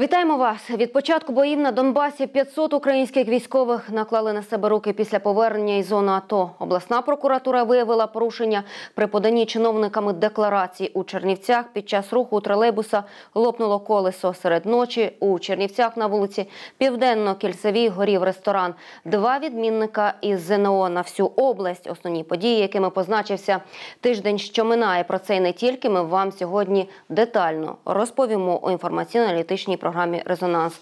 Вітаємо вас від початку боїв на Донбасі. 500 українських військових наклали на себе руки після повернення із зони АТО. Обласна прокуратура виявила порушення при поданні чиновниками декларацій у Чернівцях. Під час руху тролейбуса лопнуло колесо серед ночі. У Чернівцях на вулиці Південно-Кільцевій горів ресторан. Два відмінника із ЗНО на всю область. Основні події, якими позначився тиждень, що минає. Про це і не тільки. Ми вам сьогодні детально розповімо у інформаційно-аналітичній програмі Резонанс.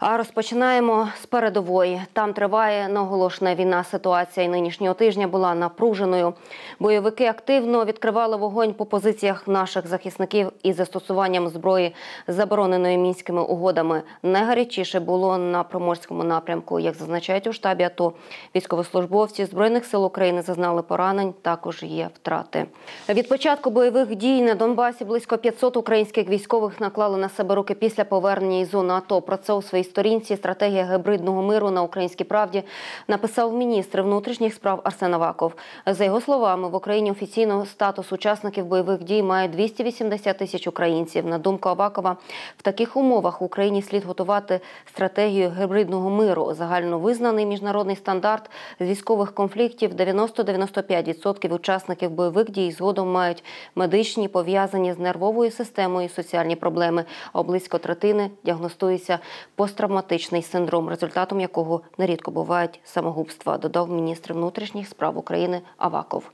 А розпочинаємо з передової. Там триває наголошена війна. Ситуація і нинішнього тижня була напруженою. Бойовики активно відкривали вогонь по позиціях наших захисників із застосуванням зброї, забороненої мінськими угодами. Найгарячіше було на приморському напрямку. Як зазначають у штабі АТО, військовослужбовці збройних сил України зазнали поранень. Також є втрати. Від початку бойових дій на Донбасі близько 500 українських військових наклали на себе руки після повернення із зони АТО. Про це у своїй сторінці стратегія гибридного миру на українській правді написав міністр внутрішніх справ Арсен Аваков. За його словами, в Україні офіційно статус учасників бойових дій має 280 тисяч українців. На думку Авакова, в таких умовах Україні слід готувати стратегію гибридного миру. Загально визнаний міжнародний стандарт з військових конфліктів 90-95% учасників бойових дій згодом мають медичні пов'язані з нервовою системою соціальні проблеми. А близько третини діагностується посттравматичний синдром, результатом якого нерідко бувають самогубства, додав міністр внутрішніх справ України Аваков.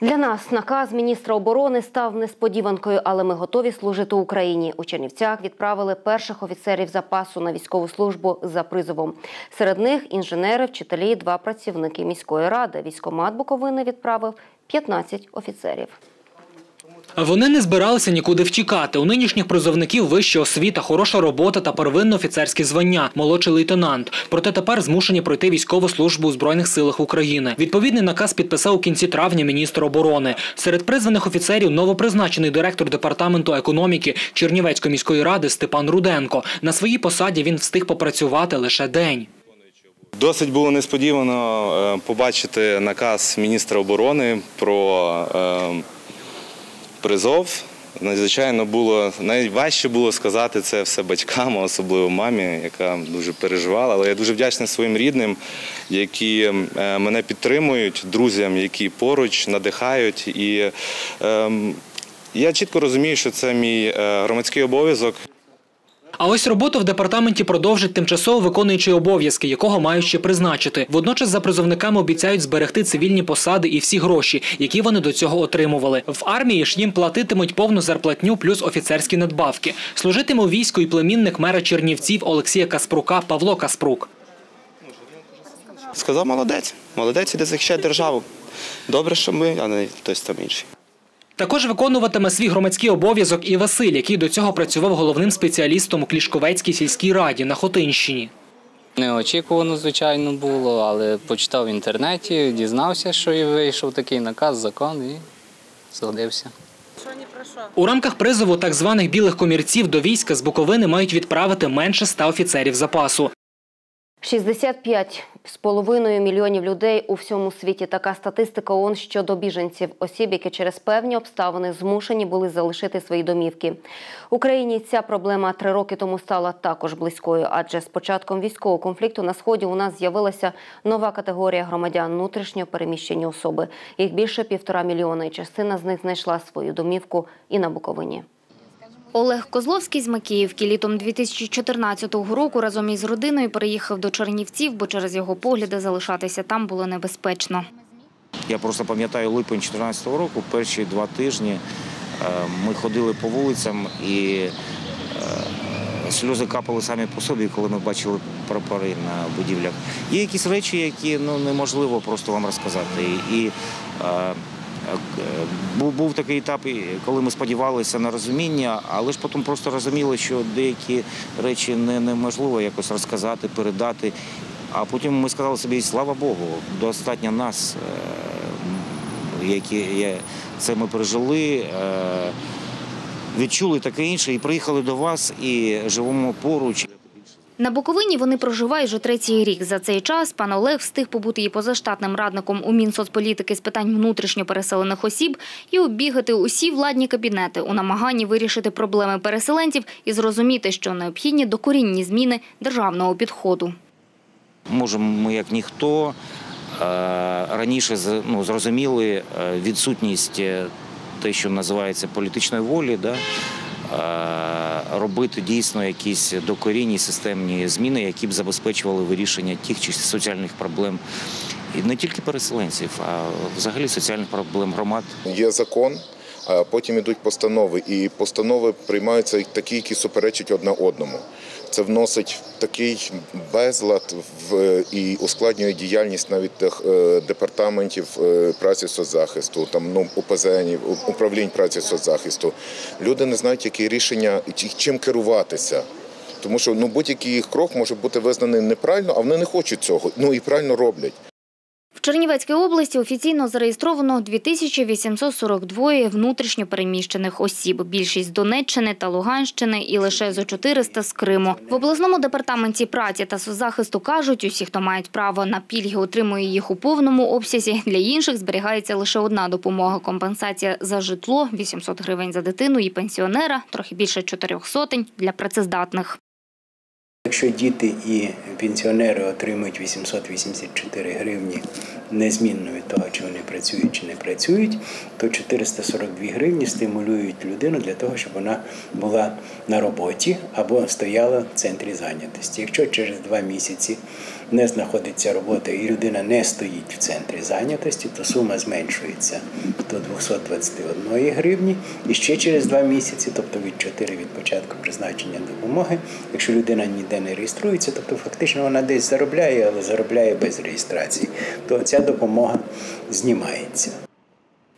Для нас наказ міністра оборони став несподіванкою, але ми готові служити Україні. У Чернівцях відправили перших офіцерів запасу на військову службу за призовом. Серед них інженери, вчителі, два працівники міської ради. Військомат Буковини відправив 15 офіцерів. Вони не збиралися нікуди втікати. У нинішніх призовників вища освіта, хороша робота та первинно офіцерські звання, молодший лейтенант. Проте тепер змушені пройти військову службу у Збройних силах України. Відповідний наказ підписав у кінці травня міністр оборони. Серед призваних офіцерів новопризначений директор департаменту економіки Чернівецької міської ради Степан Руденко. На своїй посаді він встиг попрацювати лише день. Досить було несподівано е, побачити наказ міністра оборони про е, призов. Надзвичайно було найважче було сказати це все батькам, особливо мамі, яка дуже переживала. Але я дуже вдячний своїм рідним, які е, мене підтримують, друзям, які поруч надихають. І е, я чітко розумію, що це мій е, громадський обов'язок. А ось роботу в департаменті продовжить тимчасово виконуючий обов'язки, якого мають ще призначити. Водночас за призовниками обіцяють зберегти цивільні посади і всі гроші, які вони до цього отримували. В армії ж їм платитимуть повну зарплатню плюс офіцерські надбавки. Служитиме у війську і племінник мера Чернівців Олексія Каспрука Павло Каспрук. Сказав молодець, молодець іде захищати державу. Добре, що ми, а не хтось там інший. Також виконуватиме свій громадський обов'язок і Василь, який до цього працював головним спеціалістом у Клішковецькій сільській раді на Хотинщині. Неочікувано, звичайно, було, але почитав в інтернеті, дізнався, що і вийшов такий наказ, закон і згодився. У рамках призову так званих білих комірців до війська з Буковини мають відправити менше ста офіцерів запасу. 65 з половиною мільйонів людей у всьому світі. Така статистика ООН щодо біженців, осіб, які через певні обставини змушені були залишити свої домівки. Україні ця проблема три роки тому стала також близькою, адже з початком військового конфлікту на сході у нас з'явилася нова категорія громадян внутрішньо переміщені особи. Їх більше півтора мільйона, і частина з них знайшла свою домівку і на Буковині. Олег Козловський з Макіївки літом 2014 року разом із родиною переїхав до Чернівців, бо через його погляди залишатися там було небезпечно. Я просто пам'ятаю липень 2014 року, перші два тижні е, ми ходили по вулицям і е, сльози капали самі по собі, коли ми бачили прапори на будівлях. Є якісь речі, які ну, неможливо просто вам розказати. І е, був, був такий етап, коли ми сподівалися на розуміння, але ж потім просто розуміли, що деякі речі не, неможливо якось розказати, передати. А потім ми сказали собі, слава Богу, достатньо нас, які це ми пережили, відчули таке інше, і приїхали до вас і живемо поруч. На Буковині вони проживають вже третій рік. За цей час пан Олег встиг побути і позаштатним радником у Мінсоцполітики з питань внутрішньо переселених осіб і оббігати усі владні кабінети у намаганні вирішити проблеми переселенців і зрозуміти, що необхідні докорінні зміни державного підходу. Можемо ми, як ніхто, е, раніше ну, зрозуміли е, відсутність е, те, що називається політичної волі, да? Е, робити дійсно якісь докорінні системні зміни, які б забезпечували вирішення тих чи соціальних проблем. І не тільки переселенців, а взагалі соціальних проблем громад. Є закон, а потім йдуть постанови, і постанови приймаються такі, які суперечать одна одному. Це вносить такий безлад в і ускладнює діяльність навіть тих, е, департаментів е, праці соцзахисту, там ну УПЗНів, управлінь праці соцзахисту. Люди не знають, які рішення чим керуватися. Тому що ну будь-який їх крок може бути визнаний неправильно, а вони не хочуть цього. Ну і правильно роблять. В Чернівецькій області офіційно зареєстровано 2842 внутрішньо переміщених осіб. Більшість з Донеччини та Луганщини і лише зо 400 з Криму. В обласному департаменті праці та соцзахисту кажуть, усі, хто мають право на пільги, отримує їх у повному обсязі. Для інших зберігається лише одна допомога – компенсація за житло, 800 гривень за дитину і пенсіонера, трохи більше чотирьох сотень для працездатних. Якщо діти і пенсіонери отримують 884 гривні незмінно від того, чи вони працюють чи не працюють, то 442 гривні стимулюють людину для того, щоб вона була на роботі або стояла в центрі зайнятості. Якщо через два місяці не знаходиться робота і людина не стоїть в центрі зайнятості, то сума зменшується до 221 гривні. І ще через два місяці, тобто від 4 від початку призначення допомоги, якщо людина ніде не реєструється, тобто фактично вона десь заробляє, але заробляє без реєстрації, то ця допомога знімається.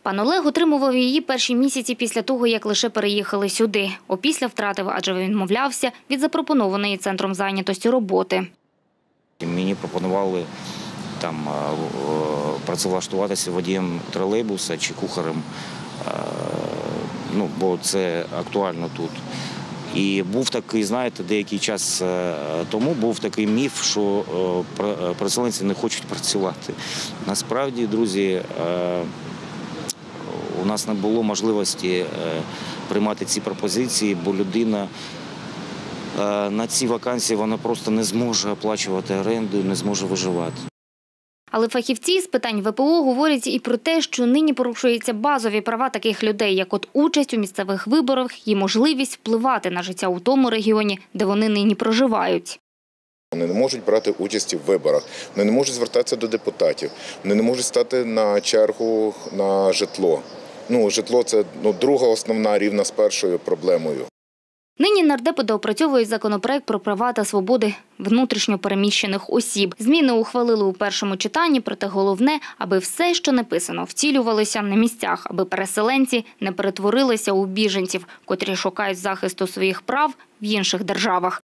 Пан Олег отримував її перші місяці після того, як лише переїхали сюди. Опісля втратив, адже він мовлявся від запропонованої центром зайнятості роботи. Мені пропонували там е, е, працевлаштуватися водієм тролейбуса чи кухарем, е, ну, бо це актуально тут. І був такий, знаєте, деякий час тому був такий міф, що переселенці не хочуть працювати. Насправді, друзі, у нас не було можливості приймати ці пропозиції, бо людина на ці вакансії вона просто не зможе оплачувати оренду, не зможе виживати. Але фахівці з питань ВПО говорять і про те, що нині порушуються базові права таких людей, як от участь у місцевих виборах і можливість впливати на життя у тому регіоні, де вони нині проживають. Вони не можуть брати участі в виборах, вони не можуть звертатися до депутатів, вони не можуть стати на чергу на житло. Ну, житло це ну, друга основна рівна з першою проблемою. Нині нардепи доопрацьовують законопроект про права та свободи внутрішньо переміщених осіб. Зміни ухвалили у першому читанні, проте головне, аби все, що написано, втілювалося на місцях, аби переселенці не перетворилися у біженців, котрі шукають захисту своїх прав в інших державах.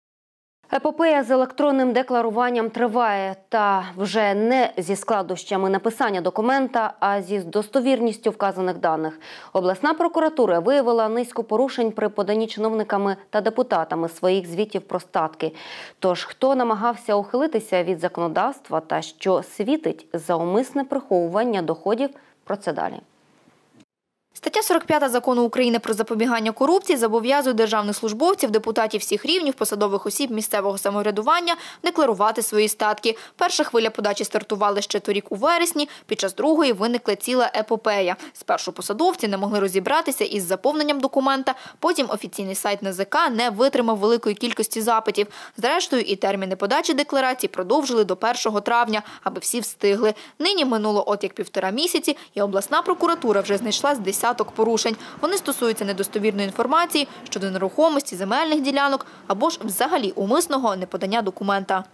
Епопея з електронним декларуванням триває, та вже не зі складощами написання документа, а зі достовірністю вказаних даних. Обласна прокуратура виявила низку порушень при поданні чиновниками та депутатами своїх звітів про статки. Тож хто намагався ухилитися від законодавства та що світить за умисне приховування доходів, про це далі. Стаття 45 закону України про запобігання корупції зобов'язує державних службовців, депутатів всіх рівнів, посадових осіб місцевого самоврядування декларувати свої статки. Перша хвиля подачі стартувала ще торік у вересні. Під час другої виникла ціла епопея. Спершу посадовці не могли розібратися із заповненням документа. Потім офіційний сайт НАЗК не витримав великої кількості запитів. Зрештою, і терміни подачі декларацій продовжили до 1 травня, аби всі встигли. Нині минуло от як півтора місяці, і обласна прокуратура вже знайшла з десяток порушень. Вони стосуються недостовірної інформації щодо нерухомості, земельних ділянок або ж взагалі умисного неподання документа.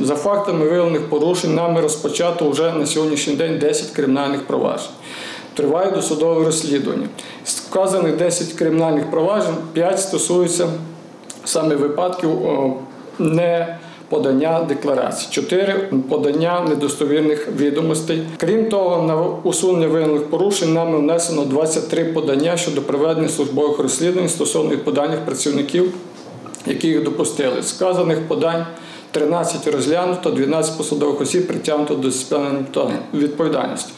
За фактами виявлених порушень нами розпочато вже на сьогоднішній день 10 кримінальних проваджень. Триває досудове розслідування. З вказаних 10 кримінальних проваджень 5 стосуються саме випадків не подання декларацій, 4 подання недостовірних відомостей. Крім того, на усунення винних порушень нами внесено 23 подання щодо проведення службових розслідувань стосовно відповідальних працівників які їх допустили. Сказаних подань 13 розглянуто, 12 посадових осіб притягнуто до дисциплінарної відповідальності.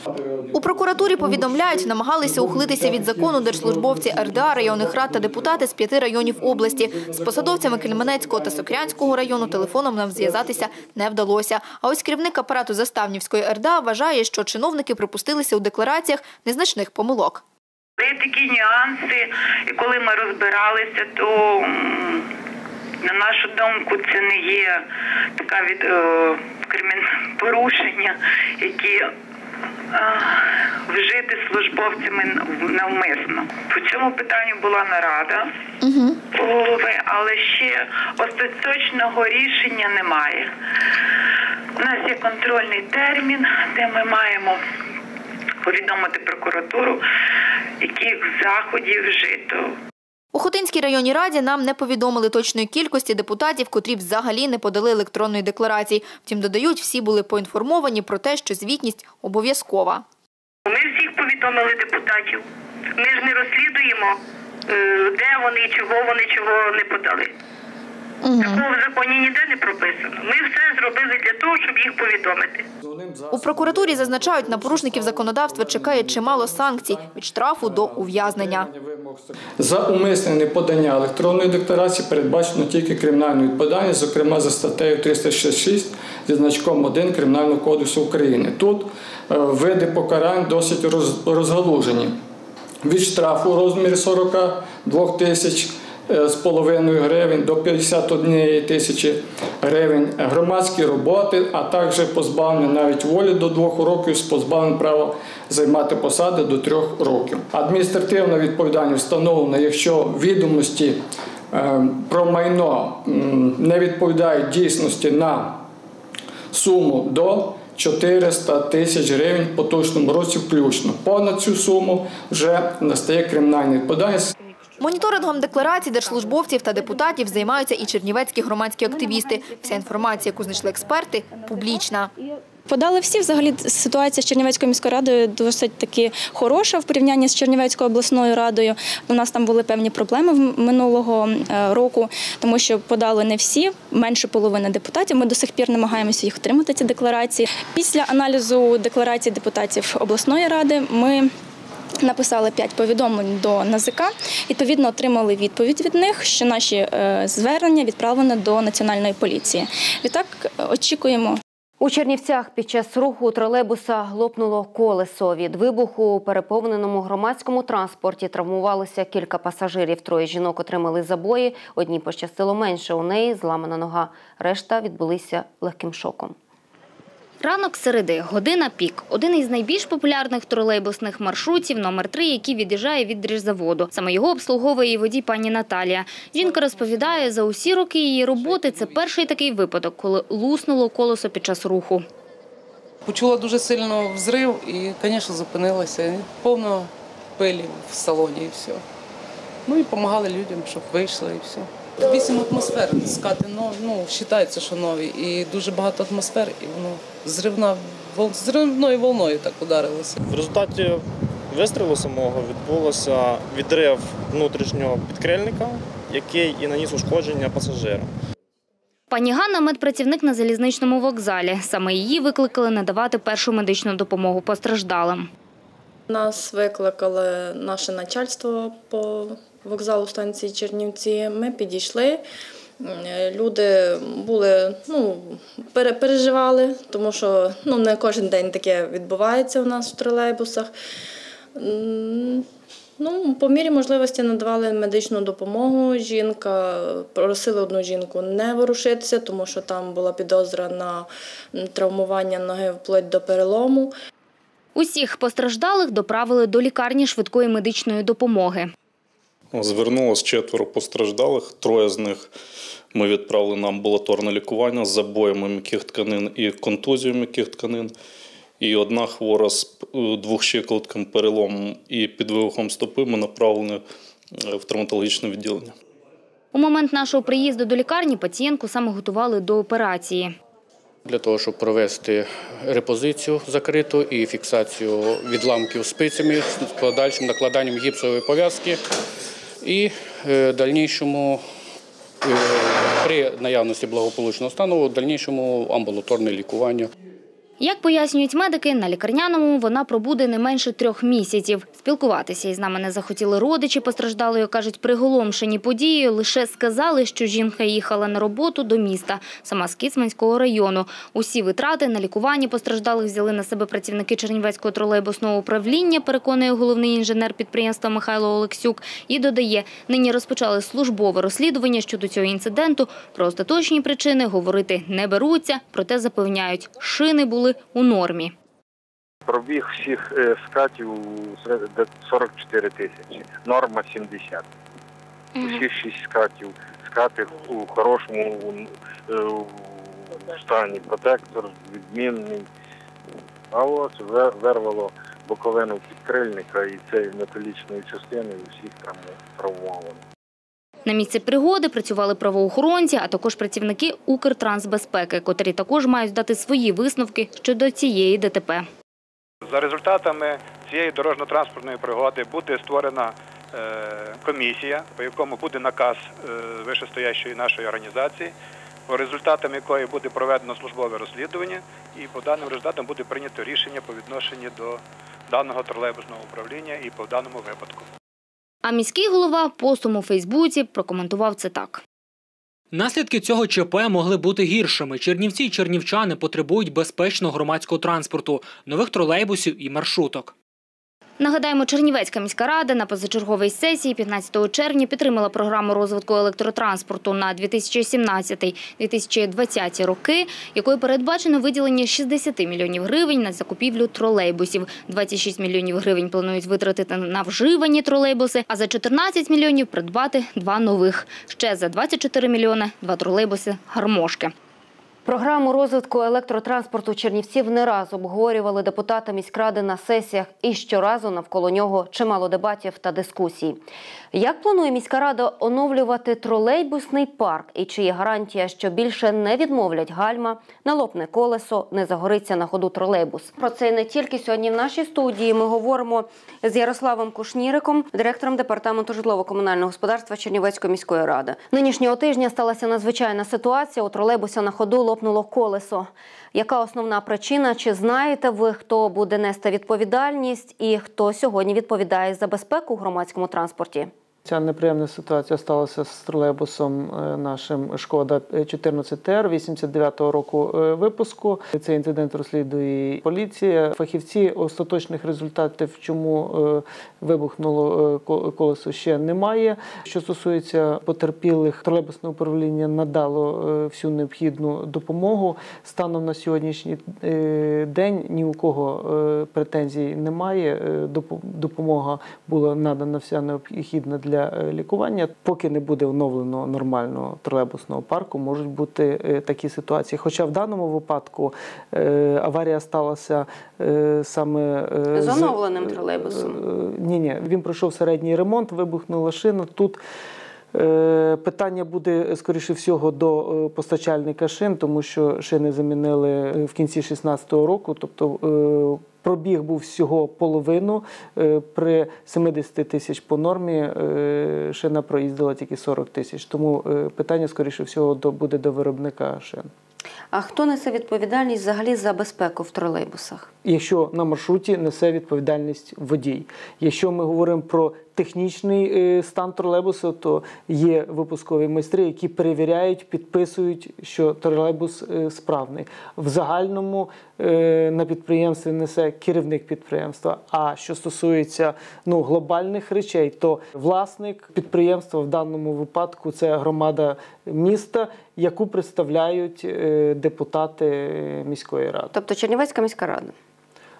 У прокуратурі повідомляють, намагалися ухилитися від закону держслужбовці РДА, районних рад та депутати з п'яти районів області. З посадовцями Кельменецького та Сокрянського району телефоном нам зв'язатися не вдалося. А ось керівник апарату Заставнівської РДА вважає, що чиновники припустилися у деклараціях незначних помилок. Є такі нюанси, і коли ми розбиралися, то на нашу думку це не є така від е, кримін- порушення, які е, вжити службовцями навмисно. По цьому питанню була нарада голови, але ще остаточного рішення немає. У нас є контрольний термін, де ми маємо повідомити прокуратуру, яких заходів вжито. У Хотинській районній раді нам не повідомили точної кількості депутатів, котрі взагалі не подали електронної декларації. Втім, додають, всі були поінформовані про те, що звітність обов'язкова. Ми всіх повідомили депутатів. Ми ж не розслідуємо, е, де вони, чого вони, чого не подали. Такого в законі ніде не прописано. Ми все зробили для того, щоб їх повідомити. У прокуратурі зазначають, на порушників законодавства чекає чимало санкцій від штрафу до ув'язнення. За умисне неподання електронної декларації передбачено тільки кримінальну відповідальність, зокрема за статтею 366 зі значком 1 Кримінального кодексу України. Тут е, види покарань досить розгалужені. Від штрафу у розмірі 42 тисяч з половиною гривень до 51 тисячі гривень громадські роботи, а також позбавлення навіть волі до двох років з позбавленням права займати посади до трьох років. Адміністративна відповідальність встановлена, якщо відомості е, про майно не відповідають дійсності на суму до 400 тисяч гривень в поточному році включно. Понад цю суму вже настає кримінальна відповідальність. Моніторингом декларацій держслужбовців та депутатів займаються і чернівецькі громадські активісти. Вся інформація, яку знайшли експерти, публічна. Подали всі. Взагалі ситуація з Чернівецькою міською радою досить таки хороша в порівнянні з Чернівецькою обласною радою. У нас там були певні проблеми минулого е, року, тому що подали не всі, менше половини депутатів. Ми до сих пір намагаємося їх отримати ці декларації. Після аналізу декларацій депутатів обласної ради ми. Написали п'ять повідомлень до НАЗК. Відповідно, отримали відповідь від них, що наші е, звернення відправлені до національної поліції. Відтак е, очікуємо У Чернівцях під час руху тролейбуса лопнуло колесо. Від вибуху у переповненому громадському транспорті травмувалося кілька пасажирів. Троє жінок отримали забої. Одній пощастило менше. У неї зламана нога. Решта відбулися легким шоком. Ранок середи, година пік. Один із найбільш популярних тролейбусних маршрутів, номер 3 який від'їжджає від дріжзаводу. Саме його обслуговує і водій пані Наталія. Жінка розповідає, за усі роки її роботи це перший такий випадок, коли луснуло колесо під час руху. Почула дуже сильно взрив і, звісно, зупинилася. Повно пилі в салоні і все. Ну і допомагали людям, щоб вийшли і все. Вісім атмосфер скати, ну, ну вважається, що нові. І дуже багато атмосфер, і воно зривна, вол- зривною волною так ударилося. В результаті вистрілу самого відбулося відрив внутрішнього підкрильника, який і наніс ушкодження пасажирам. Пані Ганна – медпрацівник на залізничному вокзалі. Саме її викликали надавати першу медичну допомогу постраждалим. Нас викликали наше начальство по вокзалу станції Чернівці. Ми підійшли. Люди були, ну, переживали, тому що ну, не кожен день таке відбувається у нас в тролейбусах. Ну, по мірі можливості надавали медичну допомогу. Жінка просили одну жінку не ворушитися, тому що там була підозра на травмування ноги вплоть до перелому. Усіх постраждалих доправили до лікарні швидкої медичної допомоги. Звернулось четверо постраждалих. Троє з них ми відправили на амбулаторне лікування з забоями м'яких тканин і контузією м'яких тканин. І одна хвора з е, двохщиколотким переломом і підвивухом стопи ми направлені е, в травматологічне відділення. У момент нашого приїзду до лікарні пацієнтку саме готували до операції. для того, щоб провести репозицію закриту і фіксацію відламків спицями з подальшим накладанням гіпсової пов'язки і в дальнішому е, при наявності благополучного стану в дальнішому амбулаторне лікування. Як пояснюють медики, на лікарняному вона пробуде не менше трьох місяців. Спілкуватися із нами не захотіли родичі постраждалої, кажуть, приголомшені подією. Лише сказали, що жінка їхала на роботу до міста, сама з Кіцманського району. Усі витрати на лікування постраждалих взяли на себе працівники Чернівецького тролейбусного управління, переконує головний інженер підприємства Михайло Олексюк. І додає, нині розпочали службове розслідування щодо цього інциденту. Про остаточні причини говорити не беруться, проте запевняють, шини були у нормі. Пробіг всіх е, скатів 44 тисячі, норма 70. Усіх шість скатів. Скати у хорошому е, стані, протектор відмінний. А ось ве- вирвало боковину підкрильника і цієї металічної частини і всіх там травмовано. На місці пригоди працювали правоохоронці, а також працівники Укртрансбезпеки, котрі також мають дати свої висновки щодо цієї ДТП. За результатами цієї дорожньо-транспортної пригоди буде створена е, комісія, по якому буде наказ е, вищестоящої нашої організації, по результатам якої буде проведено службове розслідування, і по даним результатам буде прийнято рішення по відношенню до даного тролейбусного управління і по даному випадку. А міський голова постом у Фейсбуці прокоментував це так. Наслідки цього ЧП могли бути гіршими. Чернівці й чернівчани потребують безпечного громадського транспорту, нових тролейбусів і маршруток. Нагадаємо, Чернівецька міська рада на позачерговій сесії 15 червня підтримала програму розвитку електротранспорту на 2017-2020 роки, якою передбачено виділення 60 мільйонів гривень на закупівлю тролейбусів. 26 мільйонів гривень планують витратити на вживані тролейбуси, а за 14 мільйонів придбати два нових. Ще за 24 мільйони – два тролейбуси «Гармошки». Програму розвитку електротранспорту Чернівців не раз обговорювали депутати міськради на сесіях і щоразу навколо нього чимало дебатів та дискусій. Як планує міська рада оновлювати тролейбусний парк і чи є гарантія, що більше не відмовлять гальма, не лопне колесо, не загориться на ходу тролейбус? Про це не тільки сьогодні в нашій студії. Ми говоримо з Ярославом Кушніриком, директором департаменту житлово-комунального господарства Чернівецької міської ради. Нинішнього тижня сталася надзвичайна ситуація. У тролейбуса на ходу лопнуло колесо. Яка основна причина? Чи знаєте ви, хто буде нести відповідальність і хто сьогодні відповідає за безпеку у громадському транспорті? Ця неприємна ситуація сталася з тролейбусом е, нашим Шкода 14 ТР 89-го року е, випуску. Цей інцидент розслідує поліція. Фахівці остаточних результатів, чому е, вибухнуло колесо, ще немає. Що стосується потерпілих, тролейбусне управління надало всю необхідну допомогу. Станом на сьогоднішній день ні у кого претензій немає. Допомога була надана вся необхідна для е, лікування. Поки не буде оновлено нормального тролейбусного парку, можуть бути е, такі ситуації. Хоча в даному випадку е, аварія сталася саме З оновленим тролейбусом. ні, ні, він пройшов середній ремонт, вибухнула шина. Тут питання буде скоріше всього до е, постачальника шин, тому що шини замінили е, в кінці 2016 року. Тобто е, пробіг був всього половину. Е, При 70 тисяч по нормі е, шина проїздила тільки 40 тисяч. Тому е, питання скоріше всього буде до виробника шин. А хто несе відповідальність взагалі за безпеку в тролейбусах? Якщо на маршруті несе відповідальність водій. Якщо ми говоримо про технічний е, стан тролейбуса, то є випускові майстри, які перевіряють, підписують, що тролейбус е, справний. В загальному е, на підприємстві несе керівник підприємства. А що стосується ну, глобальних речей, то власник підприємства в даному випадку це громада міста, яку представляють депутати міської ради. Тобто Чернівецька міська рада.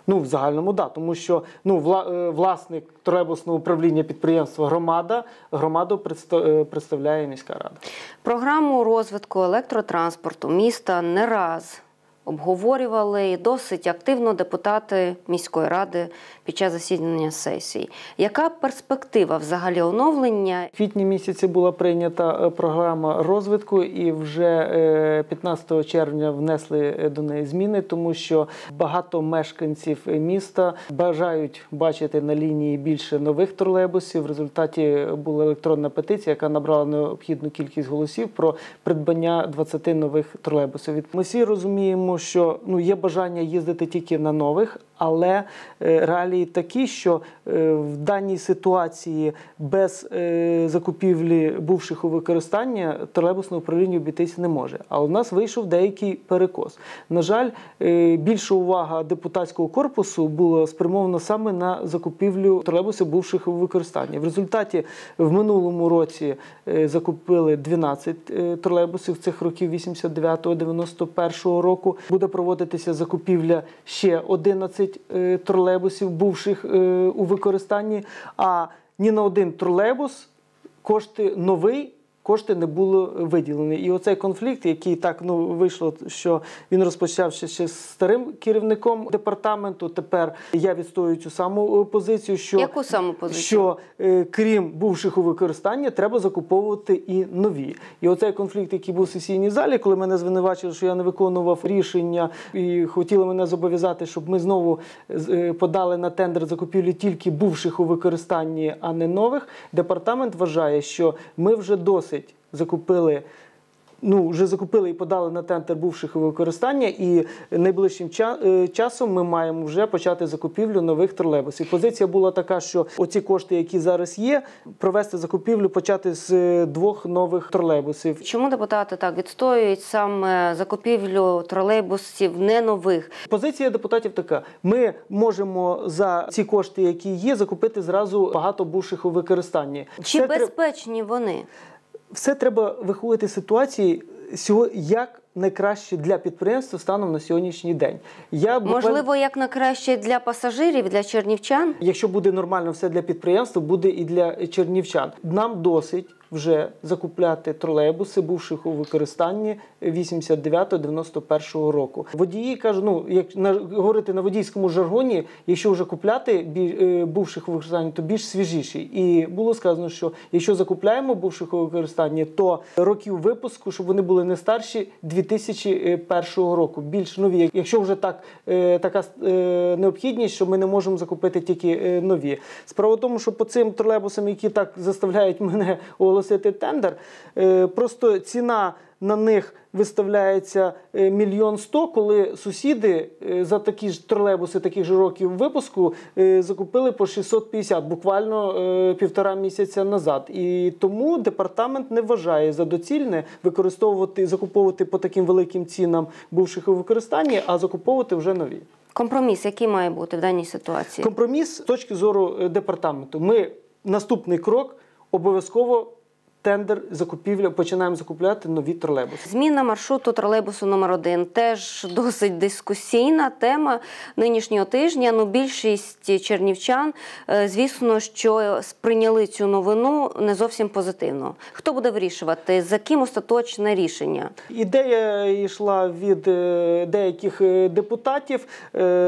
Ну, в загальному, да, тому що ну, е, власник тролейбусного управління підприємства громада, громаду е, представляє міська рада. Програму розвитку електротранспорту міста не раз обговорювали досить активно депутати міської ради під час засідання сесії. Яка перспектива взагалі оновлення? В квітні місяці була прийнята е, програма розвитку, і вже е, 15 червня внесли е, до неї зміни, тому що багато мешканців е, міста бажають бачити на лінії більше нових тролейбусів. В результаті була електронна петиція, яка набрала необхідну кількість голосів про придбання 20 нових тролейбусів. Ми всі розуміємо, що ну є бажання їздити тільки на нових, але е, реалії такі, що е, в даній ситуації без е, закупівлі бувших у використання тролейбусне управління обійтися не може. А у нас вийшов деякий перекос. На жаль, більша увага депутатського корпусу була спрямована саме на закупівлю тролейбусів бувших у використанні. В результаті в минулому році закупили 12 е, тролейбусів цих років 89-91 року. Буде проводитися закупівля ще 11 е, тролейбусів бувших е, у використанні. А ні на один тролейбус кошти новий. Кошти не було виділені. І оцей конфлікт, який так ну вийшло, що він розпочався ще з старим керівником департаменту. Тепер я відстоюю цю саму е, позицію. Що Яку саму позицію? що е, крім бувших у використанні, треба закуповувати і нові. І оцей конфлікт, який був у сесійній залі, коли мене звинувачили, що я не виконував рішення і хотіли мене зобов'язати, щоб ми знову е, подали на тендер закупівлі тільки бувших у використанні, а не нових. Департамент вважає, що ми вже досить закупили. Ну, вже закупили і подали на тендер бувших використання, і найближчим е, часом ми маємо вже почати закупівлю нових тролейбусів. Позиція була така, що оці кошти, які зараз є, провести закупівлю, почати з е, двох нових тролейбусів. Чому депутати так відстоюють саме закупівлю тролейбусів не нових? Позиція депутатів така: ми можемо за ці кошти, які є, закупити зразу багато бувших у використанні. Чи тре- безпечні вони? Все треба виходити з ситуації, як найкраще для підприємства станом на сьогоднішній день. Я Можливо, як на краще для пасажирів, для чернівчан? Якщо буде нормально все для підприємства, буде і для чернівчан. Нам досить вже закупляти тролейбуси, бувших у використанні 89-91 року. Водії кажуть, ну як на говорити на водійському жаргоні, якщо вже купляти бі- е, бувших у використанні, то більш свіжіші. І було сказано, що якщо закупляємо бувших у використанні, то років випуску, щоб вони були не старші 2001 року, більш нові. Якщо вже так е, така е, необхідність, що ми не можемо закупити тільки нові. Справа в тому, що по цим тролейбусам, які так заставляють мене оголосити тендер, е, просто ціна. На них виставляється е, мільйон сто, коли сусіди е, за такі ж тролейбуси, таких ж років випуску, закупили по 650, буквально півтора місяця назад. І тому департамент не вважає за доцільне використовувати, закуповувати по таким великим цінам бувших у використанні, а закуповувати вже нові. Компроміс, який має бути в даній ситуації? Компроміс з точки зору департаменту. Ми наступний крок обов'язково. Тендер закупівля починаємо закупляти нові тролейбуси. Зміна маршруту тролейбусу номер 1 теж досить дискусійна тема нинішнього тижня. Ну, більшість чернівчан, е, звісно, що сприйняли цю новину не зовсім позитивно. Хто буде вирішувати? За ким остаточне рішення? Ідея йшла від е, деяких е, депутатів.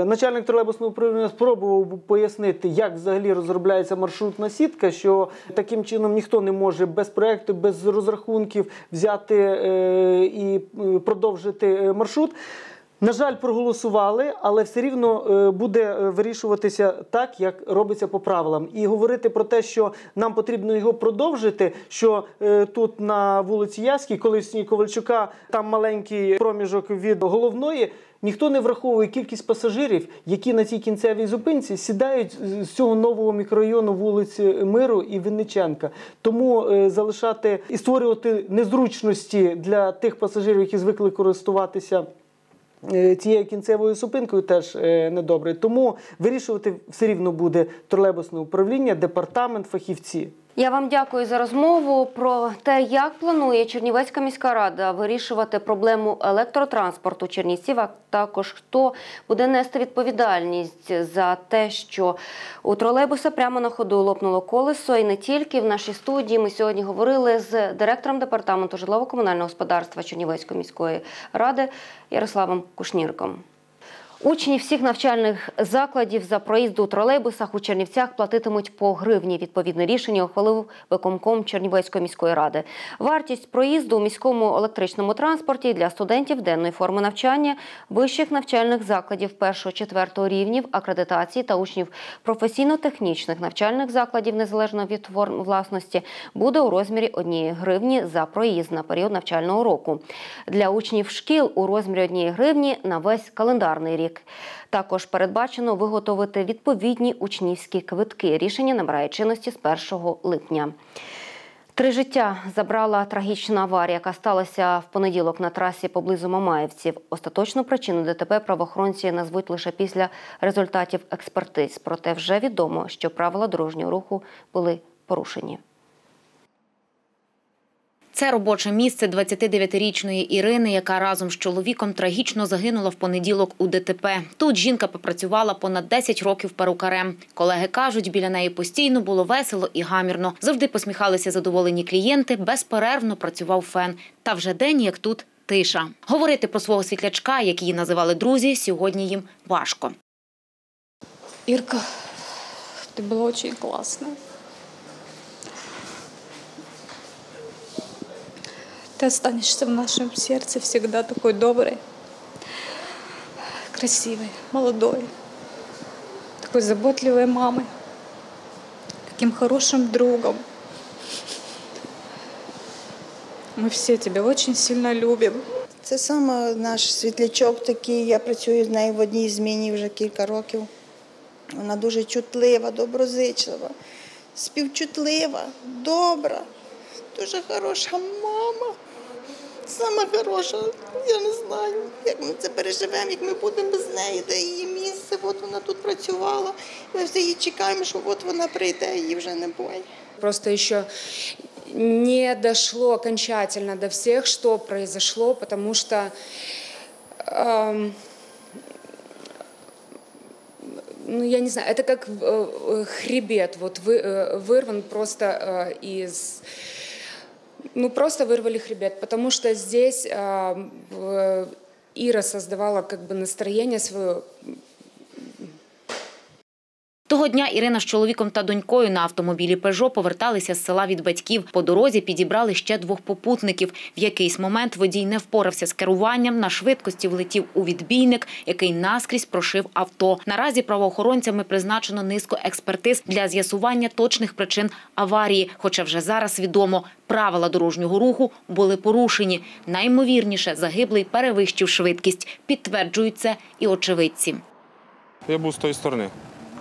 Начальник тролейбусного управління спробував пояснити, як взагалі розробляється маршрутна сітка, що таким чином ніхто не може без проекту, без розрахунків взяти е, і е, продовжити е, маршрут. На жаль, проголосували, але все рівно буде вирішуватися так, як робиться по правилам. І говорити про те, що нам потрібно його продовжити. Що тут на вулиці Яській, колишній Ковальчука, там маленький проміжок від головної. Ніхто не враховує кількість пасажирів, які на цій кінцевій зупинці сідають з цього нового мікрорайону вулиці Миру і Винниченка. Тому е, залишати і створювати незручності для тих пасажирів, які звикли користуватися. е, Цією кінцевою зупинкою теж е, недобре. Тому вирішувати все рівно буде тролейбусне управління, департамент, фахівці. Я вам дякую за розмову про те, як планує Чернівецька міська рада вирішувати проблему електротранспорту Чернівців, а також хто буде нести відповідальність за те, що у тролейбуса прямо на ходу лопнуло колесо. І не тільки в нашій студії ми сьогодні говорили з директором департаменту житлово-комунального господарства Чернівецької міської ради Ярославом Кушнірком. Учні всіх навчальних закладів за проїзд у тролейбусах у Чернівцях платитимуть по гривні. Відповідне рішення ухвалив виконком Чернівецької міської ради. Вартість проїзду у міському електричному транспорті для студентів денної форми навчання, вищих навчальних закладів першого-четвертого рівнів, акредитації та учнів професійно-технічних навчальних закладів незалежно від форм власності буде у розмірі 1 гривні за проїзд на період навчального року. Для учнів шкіл у розмірі 1 гривні на весь календарний рік. Також передбачено виготовити відповідні учнівські квитки. Рішення набирає чинності з 1 липня. Три життя забрала трагічна аварія, яка сталася в понеділок на трасі поблизу Мамаївців. Остаточну причину ДТП правоохоронці назвуть лише після результатів експертиз. Проте вже відомо, що правила дорожнього руху були порушені. Це робоче місце 29-річної Ірини, яка разом з чоловіком трагічно загинула в понеділок у ДТП. Тут жінка попрацювала понад 10 років перукарем. Колеги кажуть, біля неї постійно було весело і гамірно. Завжди посміхалися задоволені клієнти, безперервно працював фен. Та вже день, як тут, тиша. Говорити про свого світлячка, як її називали друзі, сьогодні їм важко. Ирка, ты была очень классная. Ты останешься в нашем сердце всегда такой доброй, красивой, молодой, такой заботливой мамой, таким хорошим другом. Мы все тебя очень сильно любим. Це саме наш світлячок такий. Я працюю з нею в одній зміні вже кілька років. Вона дуже чутлива, доброзичлива, співчутлива, добра, дуже хороша мама. Сама хороша, я не знаю, як ми це переживемо, як ми будемо без неї, де її місце. От вона тут працювала. Ми всі її чекаємо, що от вона прийде, її вже не буває. Просто еще не дошло окончательно до всех, что произошло, потому что эм, ну, я не знаю, это как э, э, хребет, вот вы, э, вырван просто э, из... Ну, просто вырвали хребет, потому что здесь э, в- Ира создавала как бы настроение свое того дня Ірина з чоловіком та донькою на автомобілі Пежо поверталися з села від батьків. По дорозі підібрали ще двох попутників. В якийсь момент водій не впорався з керуванням, на швидкості влетів у відбійник, який наскрізь прошив авто. Наразі правоохоронцями призначено низку експертиз для з'ясування точних причин аварії. Хоча вже зараз відомо, правила дорожнього руху були порушені. Наймовірніше, загиблий перевищив швидкість. Підтверджують це і очевидці. Я був з тої сторони,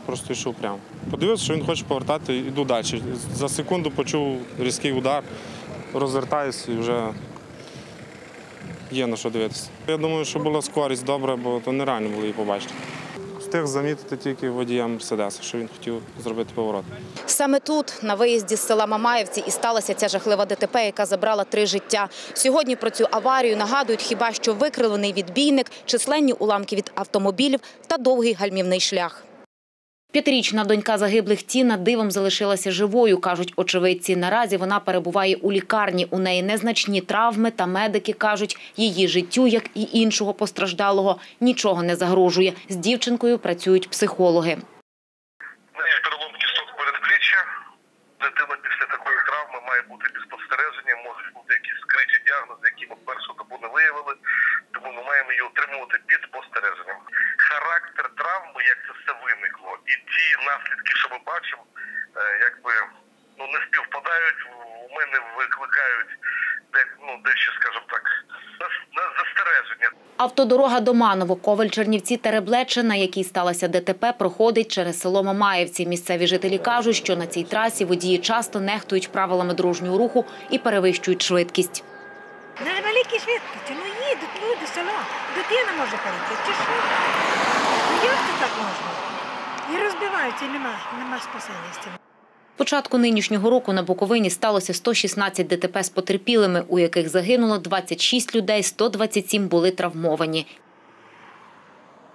просто йшов прямо. Подивився, що він хоче повертати, іду далі. За секунду почув різкий удар, розвертаюся і вже є на що дивитися. Я думаю, що була скорість добра, бо то нереально було її побачити. Встиг замітити тільки водія Мерседеса, що він хотів зробити поворот. Саме тут, на виїзді з села Мамаївці, і сталася ця жахлива ДТП, яка забрала три життя. Сьогодні про цю аварію нагадують хіба що викривлений відбійник, численні уламки від автомобілів та довгий гальмівний шлях. П'ятирічна донька загиблих Тіна дивом залишилася живою, кажуть очевидці. Наразі вона перебуває у лікарні. У неї незначні травми, та медики кажуть, її життю, як і іншого постраждалого, нічого не загрожує. З дівчинкою працюють психологи. передпліччя. Дитина після такої травми має бути під спостереженням, можуть бути якісь скриті діагнози, які ми першу добу не виявили, тому ми маємо її утримувати під спостереженням. Характер травми, як це все виникло, і ті наслідки, що ми бачимо, е, якби ну не співпадають, у мене викликають де, ну, дещо, скажімо так, на, застереження. Автодорога до Маново, Коваль, Чернівці, Тереблече, на якій сталося ДТП, проходить через село Мамаївці. Місцеві жителі кажуть, що на цій трасі водії часто нехтують правилами дорожнього руху і перевищують швидкість. На великій швидкості, ну їдуть люди, села. Дитина може перейти, чи що? Ну як це так можна? І розбиваються, і нема, нема спасення з цим. Початку нинішнього року на Буковині сталося 116 ДТП з потерпілими, у яких загинуло 26 людей, 127 були травмовані.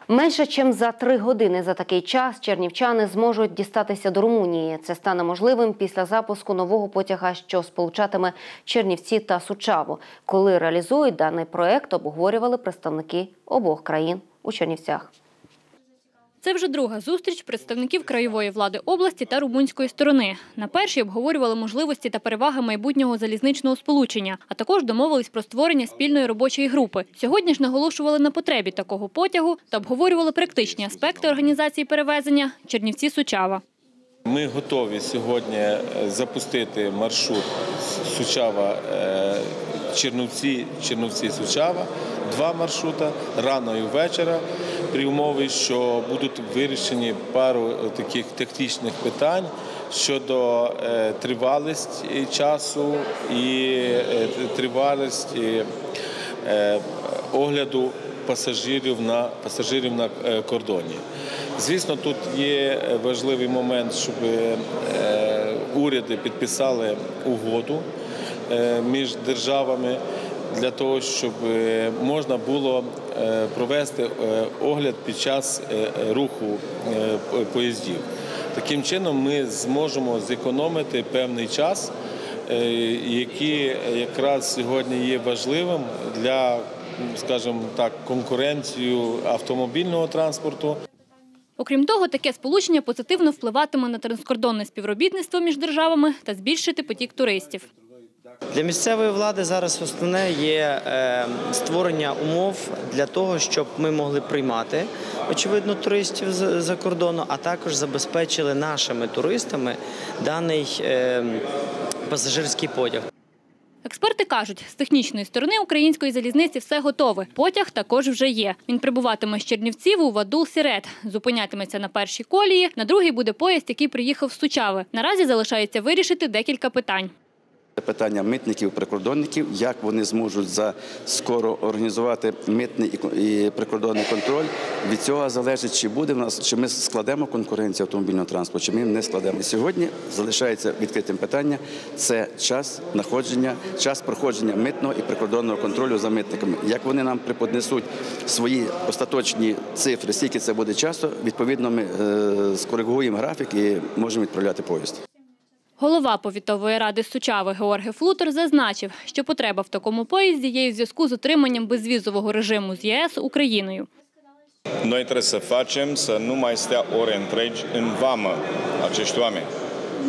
Менше чим за три години за такий час чернівчани зможуть дістатися до Румунії. Це стане можливим після запуску нового потяга, що сполучатиме Чернівці та Сучаву. Коли реалізують даний проект, обговорювали представники обох країн у Чернівцях. Це вже друга зустріч представників краєвої влади області та румунської сторони. На першій обговорювали можливості та переваги майбутнього залізничного сполучення, а також домовились про створення спільної робочої групи. Сьогодні ж наголошували на потребі такого потягу та обговорювали практичні аспекти організації перевезення Чернівці-Сучава. Ми готові сьогодні е, запустити маршрут Сучава е, Черновці, Черновці Сучава. Два маршрута рано і ввечора при умові, що будуть вирішені пару е, таких технічних питань щодо е, тривалості часу і е, тривалості огляду пасажирів на пасажирів на кордоні. Звісно, тут є важливий момент, щоб уряди підписали угоду між державами для того, щоб е, можна було е, провести е, огляд під час руху поїздів. Таким чином ми зможемо зекономити певний час, який якраз сьогодні є важливим для, скажімо так, конкуренцію автомобільного транспорту. Окрім того, таке сполучення позитивно впливатиме на транскордонне співробітництво між державами та збільшити потік туристів. Для місцевої влади зараз основне є е, створення умов для того, щоб ми могли приймати очевидно туристів з- за кордону, а також забезпечили нашими туристами даний е, пасажирський потяг. Експерти кажуть, з технічної сторони української залізниці все готове. Потяг також вже є. Він прибуватиме з Чернівців у Вадул Сірет. Зупинятиметься на першій колії. На другій буде поїзд, який приїхав з Сучави. Наразі залишається вирішити декілька питань. Питання митників, прикордонників, як вони зможуть за скоро організувати митний і прикордонний контроль. Від цього залежить, чи буде в нас, чи ми складемо конкуренцію автомобільного транспорту, чи ми не складемо. Сьогодні залишається відкритим питання. Це час знаходження, час проходження митного і прикордонного контролю за митниками. Як вони нам приподнесуть свої остаточні цифри, скільки це буде часу, відповідно, ми е, скоригуємо графік і можемо відправляти поїзд. Голова повітової ради Сучави Георгій Флутер зазначив, що потреба в такому поїзді є у зв'язку з отриманням безвізового режиму з ЄС Україною. Noi trebuie să facem să nu mai stea ore întregi în vamă acești oameni.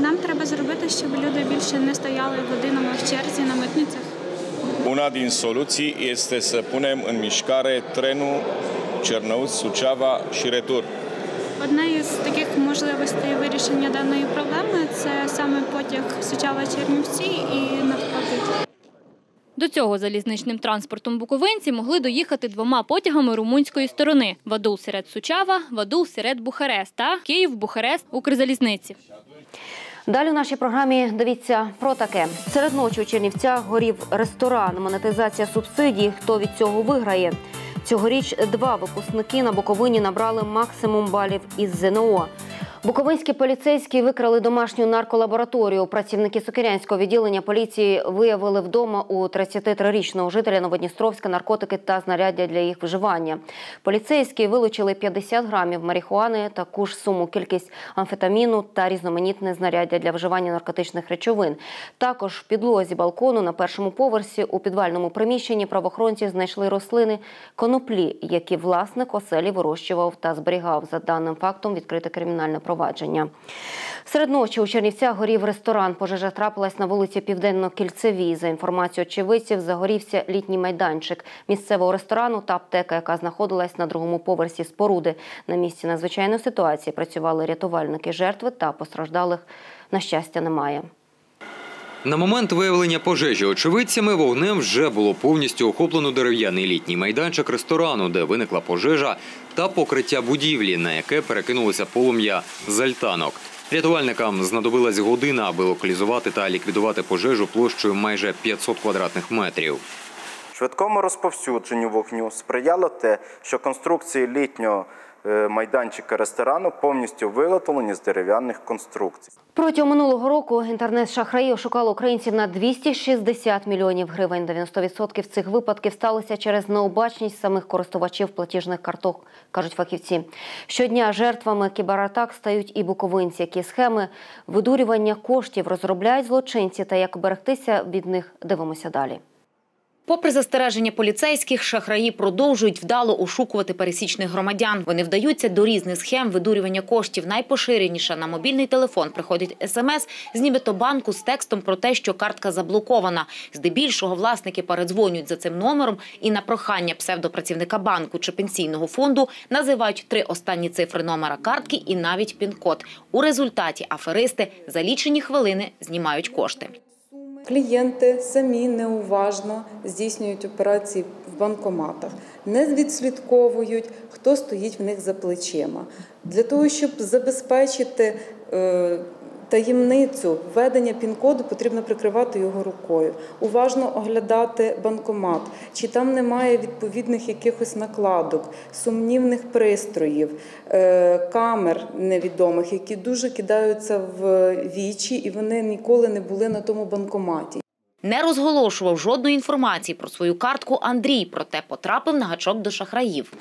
Нам треба зробити, щоб люди більше не стояли годинами в черзі на митницях. Una din soluții este să punem în mișcare trenul Cernăuți-Suceava și retur. Одна із таких можливостей вирішення даної проблеми це саме потяг Сучава-Чернівці і навпаки. До цього залізничним транспортом буковинці могли доїхати двома потягами румунської сторони – Вадул Сірет Сучава, Вадул Сірет Бухарест та Київ Бухарест Укрзалізниці. Далі в нашій програмі дивіться про таке. Серед ночі у Чернівцях горів ресторан, монетизація субсидій. Хто від цього виграє? Цьогоріч два випускники на Буковині набрали максимум балів із ЗНО. Буковинські поліцейські викрали домашню нарколабораторію. Працівники Сокирянського відділення поліції виявили вдома у 33-річного жителя Новодністровська наркотики та знаряддя для їх вживання. Поліцейські вилучили 50 грамів марихуани, таку ж суму кількість амфетаміну та різноманітне знаряддя для вживання наркотичних речовин. Також в підлозі балкону на першому поверсі у підвальному приміщенні правоохоронці знайшли рослини коноплі, які власник оселі вирощував та зберігав. За даним фактом відкрите кримінальне провадження. Серед ночі у Чернівцях горів ресторан. Пожежа трапилась на вулиці Південно-Кільцевій. За інформацією очевидців, загорівся літній майданчик місцевого ресторану та аптека, яка знаходилась на другому поверсі споруди. На місці надзвичайної ситуації працювали рятувальники жертви та постраждалих, на щастя, немає. На момент виявлення пожежі очевидцями вогнем вже було повністю охоплено дерев'яний літній майданчик ресторану, де виникла пожежа, та покриття будівлі, на яке перекинулося полум'я з альтанок. Рятувальникам знадобилась година, аби локалізувати та ліквідувати пожежу площею майже 500 квадратних метрів. Швидкому розповсюдженню вогню сприяло те, що конструкції літнього майданчика ресторану повністю виготовлені з дерев'яних конструкцій. Протягом минулого року інтернет-шахраї ошукали українців на 260 мільйонів гривень. 90% цих випадків сталося через необачність самих користувачів платіжних карток, кажуть фахівці. Щодня жертвами кібератак стають і буковинці, які схеми видурювання коштів розробляють злочинці та як оберегтися від них дивимося далі. Попри застереження поліцейських, шахраї продовжують вдало ошукувати пересічних громадян. Вони вдаються до різних схем видурювання коштів. Найпоширеніша на мобільний телефон приходить смс з нібито банку з текстом про те, що картка заблокована. Здебільшого власники передзвонюють за цим номером і на прохання псевдопрацівника банку чи пенсійного фонду називають три останні цифри номера картки і навіть пін-код. У результаті аферисти за лічені хвилини знімають кошти. Клієнти самі неуважно здійснюють операції в банкоматах, не відслідковують, хто стоїть в них за плечима. Для того, щоб забезпечити е, таємницю введення пін-коду, потрібно прикривати його рукою, уважно оглядати банкомат, чи там немає відповідних якихось накладок, сумнівних пристроїв, е, камер невідомих, які дуже кидаються в вічі, і вони ніколи не були на тому банкоматі. Не розголошував жодної інформації про свою картку Андрій, проте потрапив на гачок до шахраїв.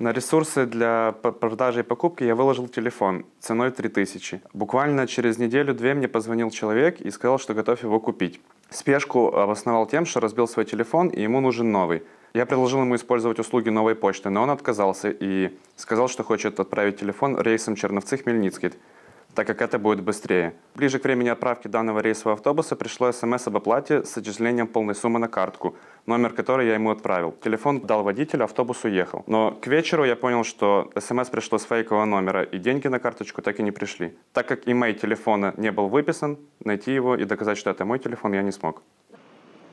На ресурсы для продажи и покупки я выложил телефон ценой 3000. Буквально через неделю-две мне позвонил человек и сказал, что готов его купить. Спешку обосновал тем, что разбил свой телефон и ему нужен новый. Я предложил ему использовать услуги новой почты, но он отказался и сказал, что хочет отправить телефон рейсом Черновцы-Хмельницкий, так как это будет быстрее. Ближе к времени отправки данного рейсового автобуса пришло смс об оплате с отчислением полной суммы на картку, номер которой я ему отправил. Телефон дал водителю, автобус уехал. Но к вечеру я понял, что смс пришло с фейкового номера, и деньги на карточку так и не пришли. Так как имей телефона не был выписан, найти его и доказать, что это мой телефон, я не смог.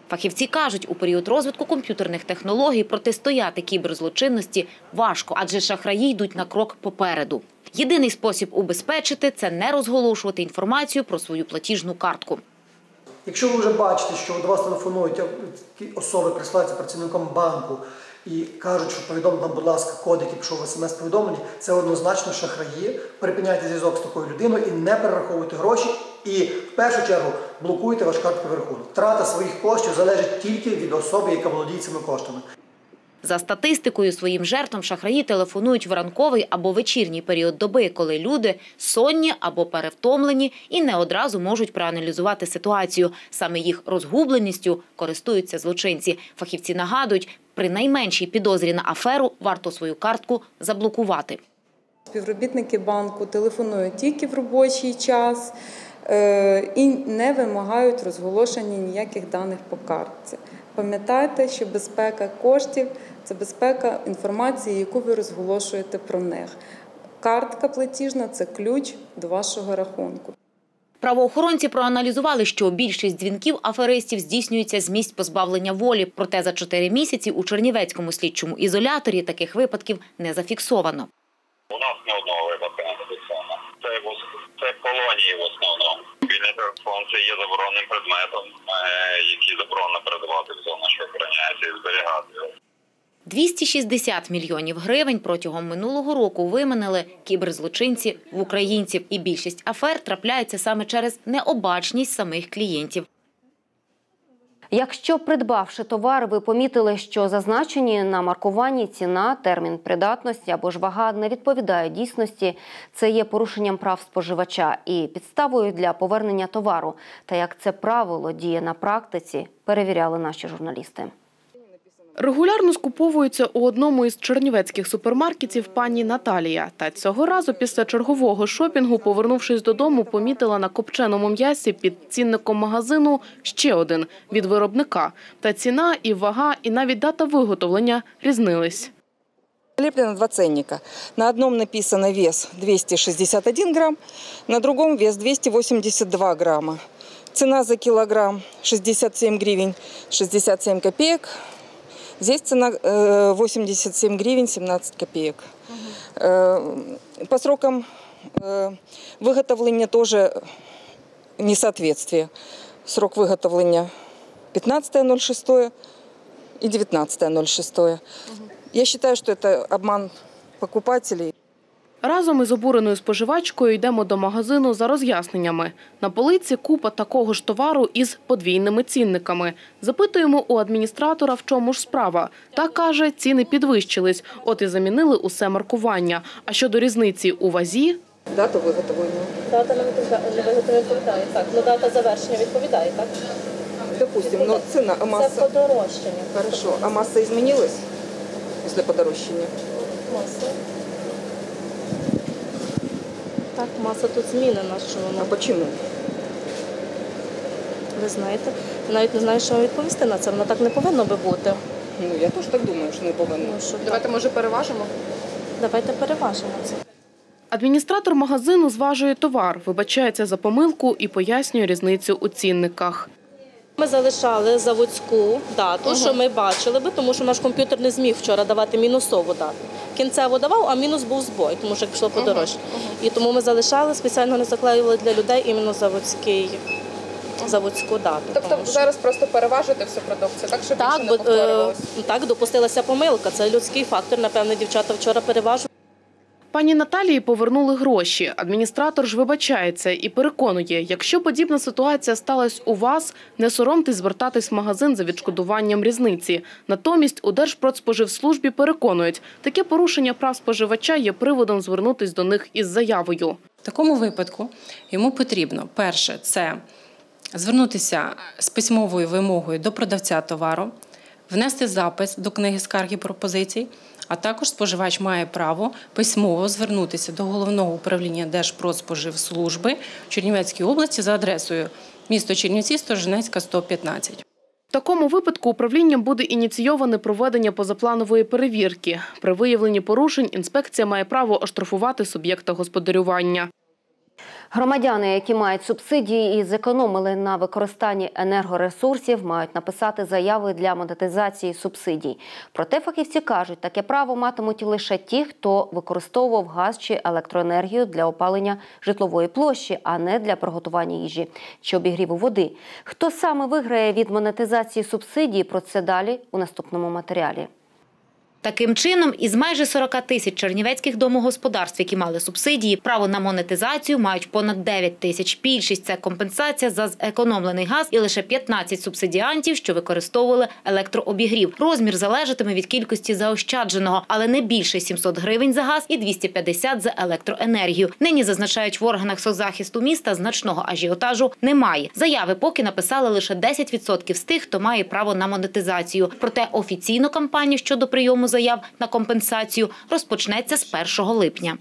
Фахівці кажуть, у період розвитку комп'ютерних технологій протистояти кіберзлочинності важко, адже шахраї йдуть на крок попереду. Єдиний спосіб убезпечити це не розголошувати інформацію про свою платіжну картку. Якщо ви вже бачите, що до вас телефонують особи, присилаються працівником банку і кажуть, що повідомте нам, будь ласка, код, який пішов в смс-повідомленні, це однозначно шахраї. Припиняйте зв'язок з такою людиною і не перераховуйте гроші. І в першу чергу блокуйте ваш картковий рахунок. Трата своїх коштів залежить тільки від особи, яка володіє цими коштами. За статистикою, своїм жертвам шахраї телефонують в ранковий або вечірній період доби, коли люди сонні або перевтомлені і не одразу можуть проаналізувати ситуацію. Саме їх розгубленістю користуються злочинці. Фахівці нагадують, при найменшій підозрі на аферу варто свою картку заблокувати. Співробітники банку телефонують тільки в робочий час е, і не вимагають розголошення ніяких даних по картці. Пам'ятайте, що безпека коштів це безпека інформації, яку ви розголошуєте про них. Картка платіжна це ключ до вашого рахунку. Правоохоронці проаналізували, що більшість дзвінків аферистів здійснюється з місць позбавлення волі. Проте за чотири місяці у Чернівецькому слідчому ізоляторі таких випадків не зафіксовано. У нас ні одного випадку не зафіксовано. Це, це колонії в основному. Вільний телефон це є забороненим предметом, е, який заборонено передавати в зону, що охороняється і зберігати. Його. 260 мільйонів гривень протягом минулого року виманили кіберзлочинці в українців. І більшість афер трапляється саме через необачність самих клієнтів. Якщо придбавши товар, ви помітили, що зазначені на маркуванні ціна, термін придатності або ж вага не відповідають дійсності, це є порушенням прав споживача і підставою для повернення товару. Та як це правило діє на практиці, перевіряли наші журналісти. Регулярно скуповується у одному із чернівецьких супермаркетів пані Наталія. Та цього разу після чергового шопінгу, повернувшись додому, помітила на копченому м'ясі під цінником магазину ще один від виробника. Та ціна, і вага, і навіть дата виготовлення різнились. Леплено два ценника. На одном написано вес 261 грамм, на другом вес 282 грамма. Цена за килограмм 67 гривен 67 копеек. Здесь цена э, 87 гривен 17 копеек. Э, По срокам э, выготовления тоже несоответствие. Срок выготовления 15.06 и 19.06. Я считаю, что это обман покупателей. Разом із обуреною споживачкою йдемо до магазину за роз'ясненнями. На полиці купа такого ж товару із подвійними цінниками. Запитуємо у адміністратора, в чому ж справа. Та каже, ціни підвищились, от і замінили усе маркування. А щодо різниці у вазі, Дата виготовлення. Дата не виготовлення відповідає, так. Ну, дата завершення відповідає, так? Допустим, ну ціна, а Це маса. подорожчання. Хорошо. А масса изменилась після подорожчання? Маса. Так, маса тут змінена, що воно. А чому? Ви знаєте, я навіть не знаю, що вам відповісти на це. Воно так не повинно би бути. Ну, я теж так думаю, що не повинно. Ну, що Давайте, так. може, переважимо? Давайте переважимо це. адміністратор магазину зважує товар, вибачається за помилку і пояснює різницю у цінниках. Ми залишали заводську дату, що ми бачили би, тому що наш комп'ютер не зміг вчора давати мінусову дату. Кінцево давав, а мінус був збой, тому що як пішло подорожче. І тому ми залишали, спеціально не заклеювали для людей іменно заводський, заводську дату. Тобто що- зараз просто переважити всю продукцію, так, щоб Так, більше не повторювалося? е, так допустилася помилка. Це людський фактор. Напевне, дівчата вчора переважували. Пані Наталії повернули гроші. Адміністратор ж вибачається і переконує, якщо подібна ситуація сталася у вас, не соромтесь звертатись в магазин за відшкодуванням різниці. Натомість у Держпродспоживслужбі переконують, таке порушення прав споживача є приводом звернутись до них із заявою. В такому випадку йому потрібно перше це звернутися з письмовою вимогою до продавця товару, внести запис до книги скарг і пропозицій, а також споживач має право письмово звернутися до головного управління Держпродспоживслужби в Чернівецькій області за адресою місто Чернівці, Сторожинецька, 115. В такому випадку управлінням буде ініційоване проведення позапланової перевірки. При виявленні порушень інспекція має право оштрафувати суб'єкта господарювання. Громадяни, які мають субсидії і зекономили на використанні енергоресурсів, мають написати заяви для монетизації субсидій. Проте фахівці кажуть, таке право матимуть лише ті, хто використовував газ чи електроенергію для опалення житлової площі, а не для приготування їжі чи обігріву води. Хто саме виграє від монетизації субсидій? Про це далі у наступному матеріалі. Таким чином, із майже 40 тисяч чернівецьких домогосподарств, які мали субсидії, право на монетизацію мають понад 9 тисяч. Більшість це компенсація за зекономлений газ і лише 15 субсидіантів, що використовували електрообігрів. Розмір залежатиме від кількості заощадженого, але не більше 700 гривень за газ і 250 за електроенергію. Нині зазначають в органах соцзахисту міста значного ажіотажу немає. Заяви поки написали лише 10% з тих, хто має право на монетизацію. Проте офіційну кампанію щодо прийому заяв на компенсацію розпочнеться з 1 липня.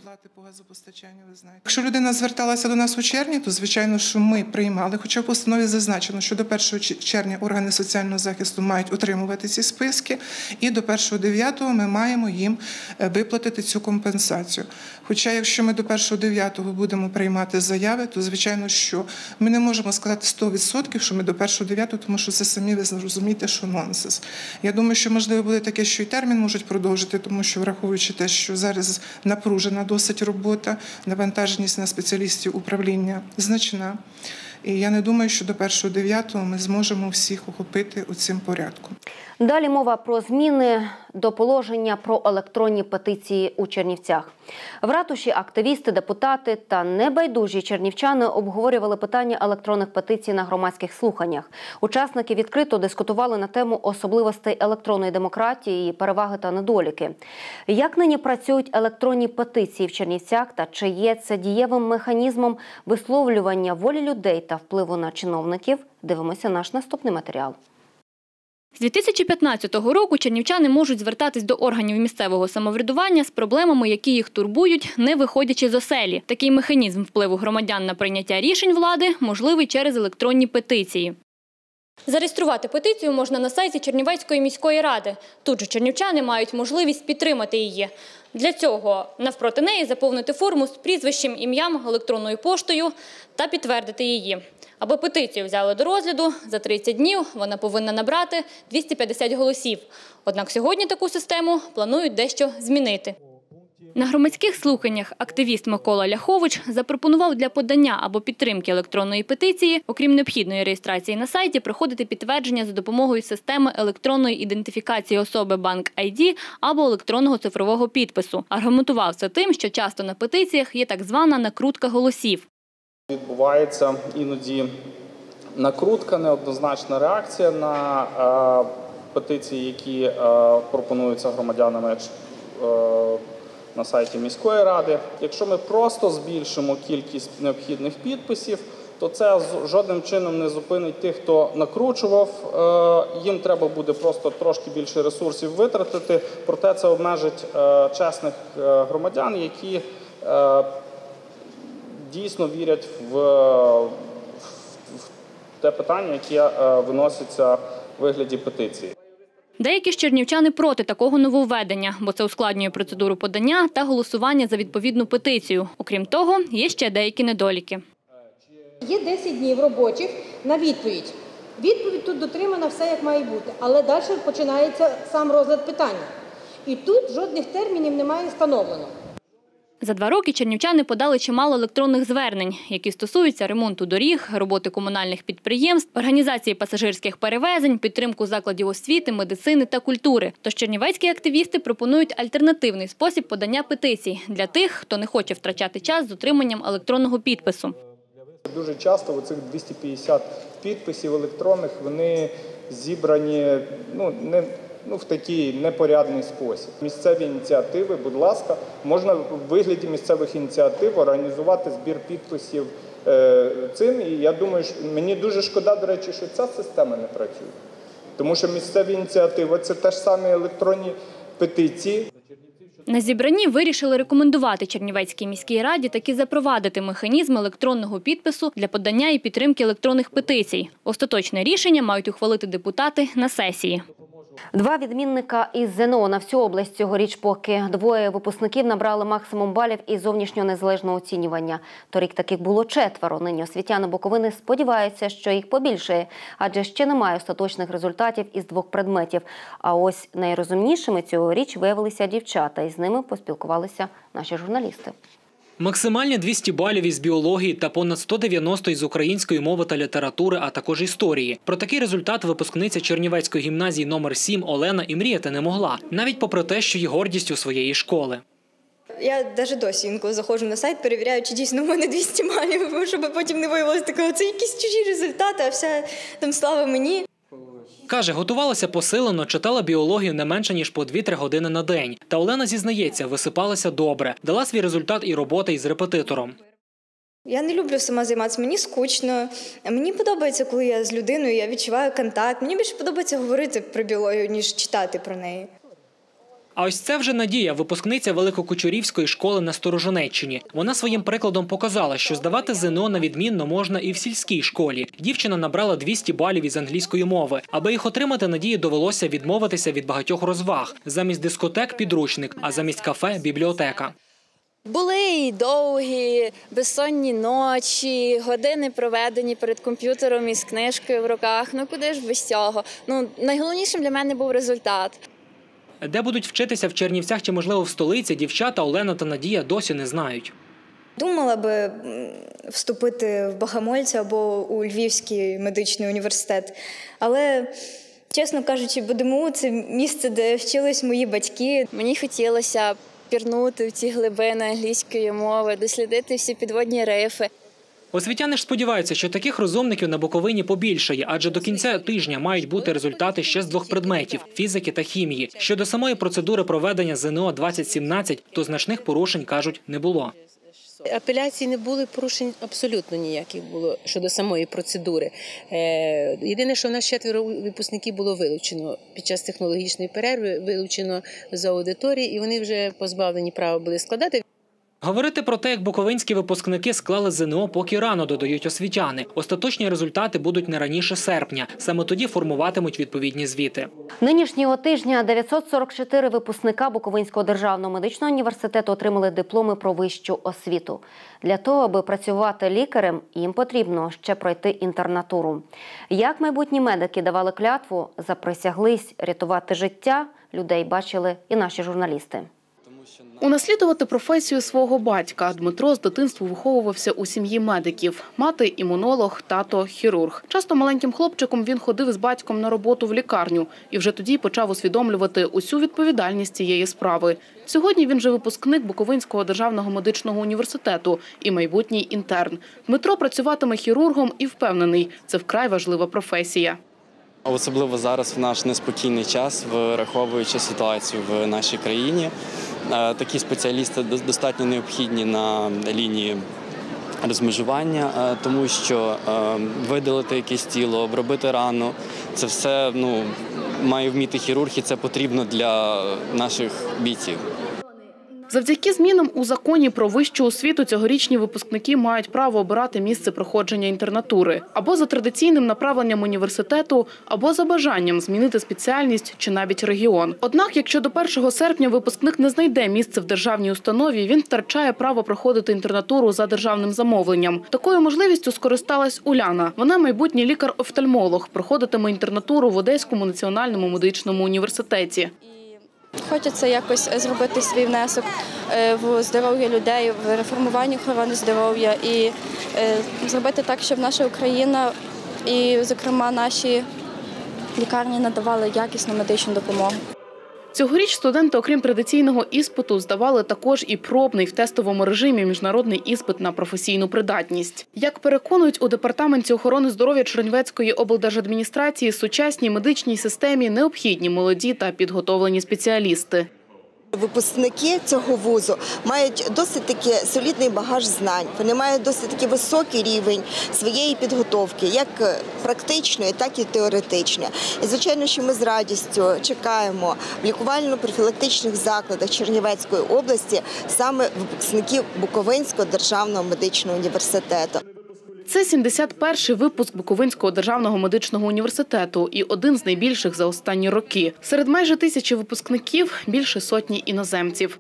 Якщо людина зверталася до нас у червні, то звичайно, що ми приймали, хоча в постанові зазначено, що до 1 червня органи соціального захисту мають отримувати ці списки, і до 1.9 ми маємо їм е, виплатити цю компенсацію. Хоча, якщо ми до 1.9 будемо приймати заяви, то звичайно, що ми не можемо сказати 100%, що ми до 1.9, тому що це самі ви зрозумієте, що нонсенс. Я думаю, що можливо буде таке, що і термін можуть продовжити, тому що враховуючи те, що зараз напружена досить робота, навантаженість на спеціалістів управління значна. І я не думаю, що до 1.9 ми зможемо всіх охопити у цим порядку. Далі мова про зміни до положення про електронні петиції у Чернівцях. В ратуші активісти, депутати та небайдужі чернівчани обговорювали питання електронних петицій на громадських слуханнях. Учасники відкрито дискутували на тему особливостей електронної демократії, переваги та недоліки. Як нині працюють електронні петиції в Чернівцях та чи є це дієвим механізмом висловлювання волі людей та впливу на чиновників? Дивимося наш наступний матеріал. З 2015 року чернівчани можуть звертатись до органів місцевого самоврядування з проблемами, які їх турбують, не виходячи з оселі. Такий механізм впливу громадян на прийняття рішень влади можливий через електронні петиції. Зареєструвати петицію можна на сайті Чернівецької міської ради. Тут же чернівчани мають можливість підтримати її. Для цього навпроти неї заповнити форму з прізвищем, ім'ям, електронною поштою та підтвердити її. Аби петицію взяли до розгляду, за 30 днів вона повинна набрати 250 голосів. Однак сьогодні таку систему планують дещо змінити. На громадських слуханнях активіст Микола Ляхович запропонував для подання або підтримки електронної петиції, окрім необхідної реєстрації на сайті, проходити підтвердження за допомогою системи електронної ідентифікації особи Банк ID або електронного цифрового підпису. Аргументував це тим, що часто на петиціях є так звана накрутка голосів. Відбувається іноді накрутка, неоднозначна реакція на е, петиції, які е, пропонуються громадянами е, на сайті міської ради. Якщо ми просто збільшимо кількість необхідних підписів, то це жодним чином не зупинить тих, хто накручував. Е, Їм треба буде просто трошки більше ресурсів витратити. Проте це обмежить е, чесних е, громадян, які дійсно вірять в, те питання, яке виноситься в вигляді петиції. Деякі ж чернівчани проти такого нововведення, бо це ускладнює процедуру подання та голосування за відповідну петицію. Окрім того, є ще деякі недоліки. Є 10 днів робочих на відповідь. Відповідь тут дотримана все як має бути, але далі починається сам розгляд питання. І тут жодних термінів немає встановлено. За два роки чернівчани подали чимало електронних звернень, які стосуються ремонту доріг, роботи комунальних підприємств, організації пасажирських перевезень, підтримку закладів освіти, медицини та культури. Тож чернівецькі активісти пропонують альтернативний спосіб подання петицій для тих, хто не хоче втрачати час з отриманням електронного підпису. Дуже часто оцих 250 підписів електронних вони зібрані ну, не, ну, в такий непорядний спосіб. Місцеві ініціативи, будь ласка, можна в вигляді місцевих ініціатив організувати збір підписів е, цим. І я думаю, що мені дуже шкода, до речі, що ця система не працює. Тому що місцеві ініціативи це теж самі електронні петиції. На зібранні вирішили рекомендувати Чернівецькій міській раді таки запровадити механізм електронного підпису для подання і підтримки електронних петицій. Остаточне рішення мають ухвалити депутати на сесії. Два відмінника із ЗНО на всю область цьогоріч поки двоє випускників набрали максимум балів із зовнішнього незалежного оцінювання. Торік таких було четверо. Нині освітяни Буковини сподіваються, що їх побільшає, адже ще немає остаточних результатів із двох предметів. А ось найрозумнішими цьогоріч виявилися дівчата, і з ними поспілкувалися наші журналісти. Максимальні 200 балів із біології та понад 190 із української мови та літератури, а також історії. Про такий результат випускниця Чернівецької гімназії номер 7 Олена і мріяти не могла, навіть попри те, що є гордістю своєї школи. Я навіть досі інколи заходжу на сайт, перевіряю, чи дійсно в мене 200 балів, щоб потім не виявилося такого, це якісь чужі результати, а вся там слава мені. Каже, готувалася посилено, читала біологію не менше ніж по 2-3 години на день. Та Олена зізнається, висипалася добре, дала свій результат і робота із репетитором. Я не люблю сама займатися, мені скучно. Мені подобається, коли я з людиною, я відчуваю контакт. Мені більше подобається говорити про біологію, ніж читати про неї. А ось це вже Надія, випускниця Великокучурівської школи на Сторожонеччині. Вона своїм прикладом показала, що здавати ЗНО на відмінно можна і в сільській школі. Дівчина набрала 200 балів із англійської мови. Аби їх отримати, Надії довелося відмовитися від багатьох розваг. Замість дискотек підручник, а замість кафе бібліотека. Були і довгі, безсонні ночі, години проведені перед комп'ютером із книжкою в руках. Ну куди ж без цього? Ну найголовнішим для мене був результат. Де будуть вчитися в Чернівцях чи, можливо, в столиці, дівчата Олена та Надія досі не знають. Думала би вступити в Богомольця або у Львівський медичний університет. Але, чесно кажучи, БДМУ це місце, де вчились мої батьки. Мені хотілося пірнути в ці глибини англійської мови, дослідити всі підводні рифи. Освітяни ж сподіваються, що таких розумників на Буковині побільшає, адже до кінця тижня мають бути результати ще з двох предметів фізики та хімії. Щодо самої процедури проведення ЗНО 2017, то значних порушень кажуть не було. Апеляцій не було порушень абсолютно ніяких було щодо самої процедури. Е, Єдине, що в нас четверо випускників було вилучено під час технологічної перерви, вилучено з аудиторії, і вони вже позбавлені права були складати. Говорити про те, як буковинські випускники склали ЗНО, поки рано додають освітяни. Остаточні результати будуть не раніше серпня. Саме тоді формуватимуть відповідні звіти. Нинішнього тижня 944 випускника Буковинського державного медичного університету отримали дипломи про вищу освіту. Для того, аби працювати лікарем, їм потрібно ще пройти інтернатуру. Як майбутні медики давали клятву, заприсяглись рятувати життя, людей бачили і наші журналісти. Унаслідувати професію свого батька Дмитро з дитинства виховувався у сім'ї медиків. Мати імунолог, тато хірург. Часто маленьким хлопчиком він ходив з батьком на роботу в лікарню і вже тоді почав усвідомлювати усю відповідальність цієї справи. Сьогодні він же випускник Буковинського державного медичного університету і майбутній інтерн. Дмитро працюватиме хірургом і впевнений, це вкрай важлива професія. Особливо зараз в наш неспокійний час, враховуючи ситуацію в нашій країні. Е, Такі спеціалісти достатньо необхідні на лінії розмежування, е, тому що е, видалити якесь тіло, обробити рану це все ну, має вміти хірург, і це потрібно для наших бійців. Завдяки змінам у законі про вищу освіту цьогорічні випускники мають право обирати місце проходження інтернатури або за традиційним направленням університету, або за бажанням змінити спеціальність чи навіть регіон. Однак, якщо до 1 серпня випускник не знайде місце в державній установі, він втрачає право проходити інтернатуру за державним замовленням. Такою можливістю скористалась Уляна. Вона майбутній лікар-офтальмолог, проходитиме інтернатуру в Одеському національному медичному університеті. Хочеться якось зробити свій внесок е, в здоров'я людей, в реформування охорони здоров'я і е, зробити так, щоб наша Україна і, зокрема, наші лікарні надавали якісну медичну допомогу. Цьогоріч студенти, окрім традиційного іспиту, здавали також і пробний в тестовому режимі міжнародний іспит на професійну придатність. Як переконують у департаменті охорони здоров'я Чернівецької облдержадміністрації, сучасній медичній системі необхідні молоді та підготовлені спеціалісти. Випускники цього вузу мають досить таки солідний багаж знань. Вони мають досить таки високий рівень своєї підготовки, як практичної, так і теоретичної. І звичайно, що ми з радістю чекаємо в лікувально-профілактичних закладах Чернівецької області саме випускників Буковинського державного медичного університету. Це 71-й випуск Буковинського державного медичного університету і один з найбільших за останні роки. Серед майже тисячі випускників більше сотні іноземців.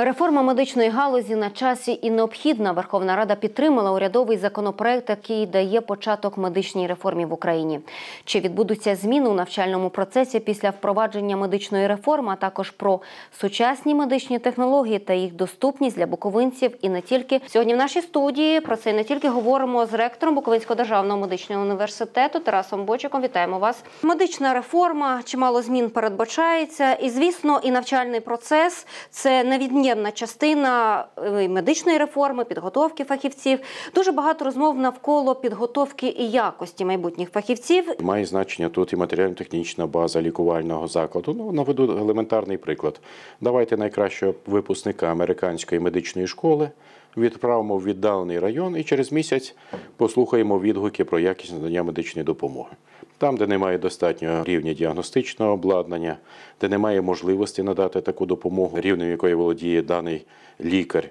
Реформа медичної галузі на часі і необхідна. Верховна Рада підтримала урядовий законопроект, який дає початок медичній реформі в Україні. Чи відбудуться зміни у навчальному процесі після впровадження медичної реформи, а також про сучасні медичні технології та їх доступність для буковинців і не тільки сьогодні. В нашій студії про це не тільки говоримо з ректором Буковинського державного медичного університету Тарасом Бочиком. Вітаємо вас. Медична реформа чимало змін передбачається, і звісно, і навчальний процес це невід'ємна частина е, медичної реформи, підготовки фахівців. Дуже багато розмов навколо підготовки і якості майбутніх фахівців. Має значення тут і матеріально-технічна база лікувального закладу. Ну, наведу елементарний приклад. Давайте найкращого випускника американської медичної школи відправимо в віддалений район і через місяць послухаємо відгуки про якість надання медичної допомоги. Там, де немає достатнього рівня діагностичного обладнання, де немає можливості надати таку допомогу, рівнем якої володіє даний лікар.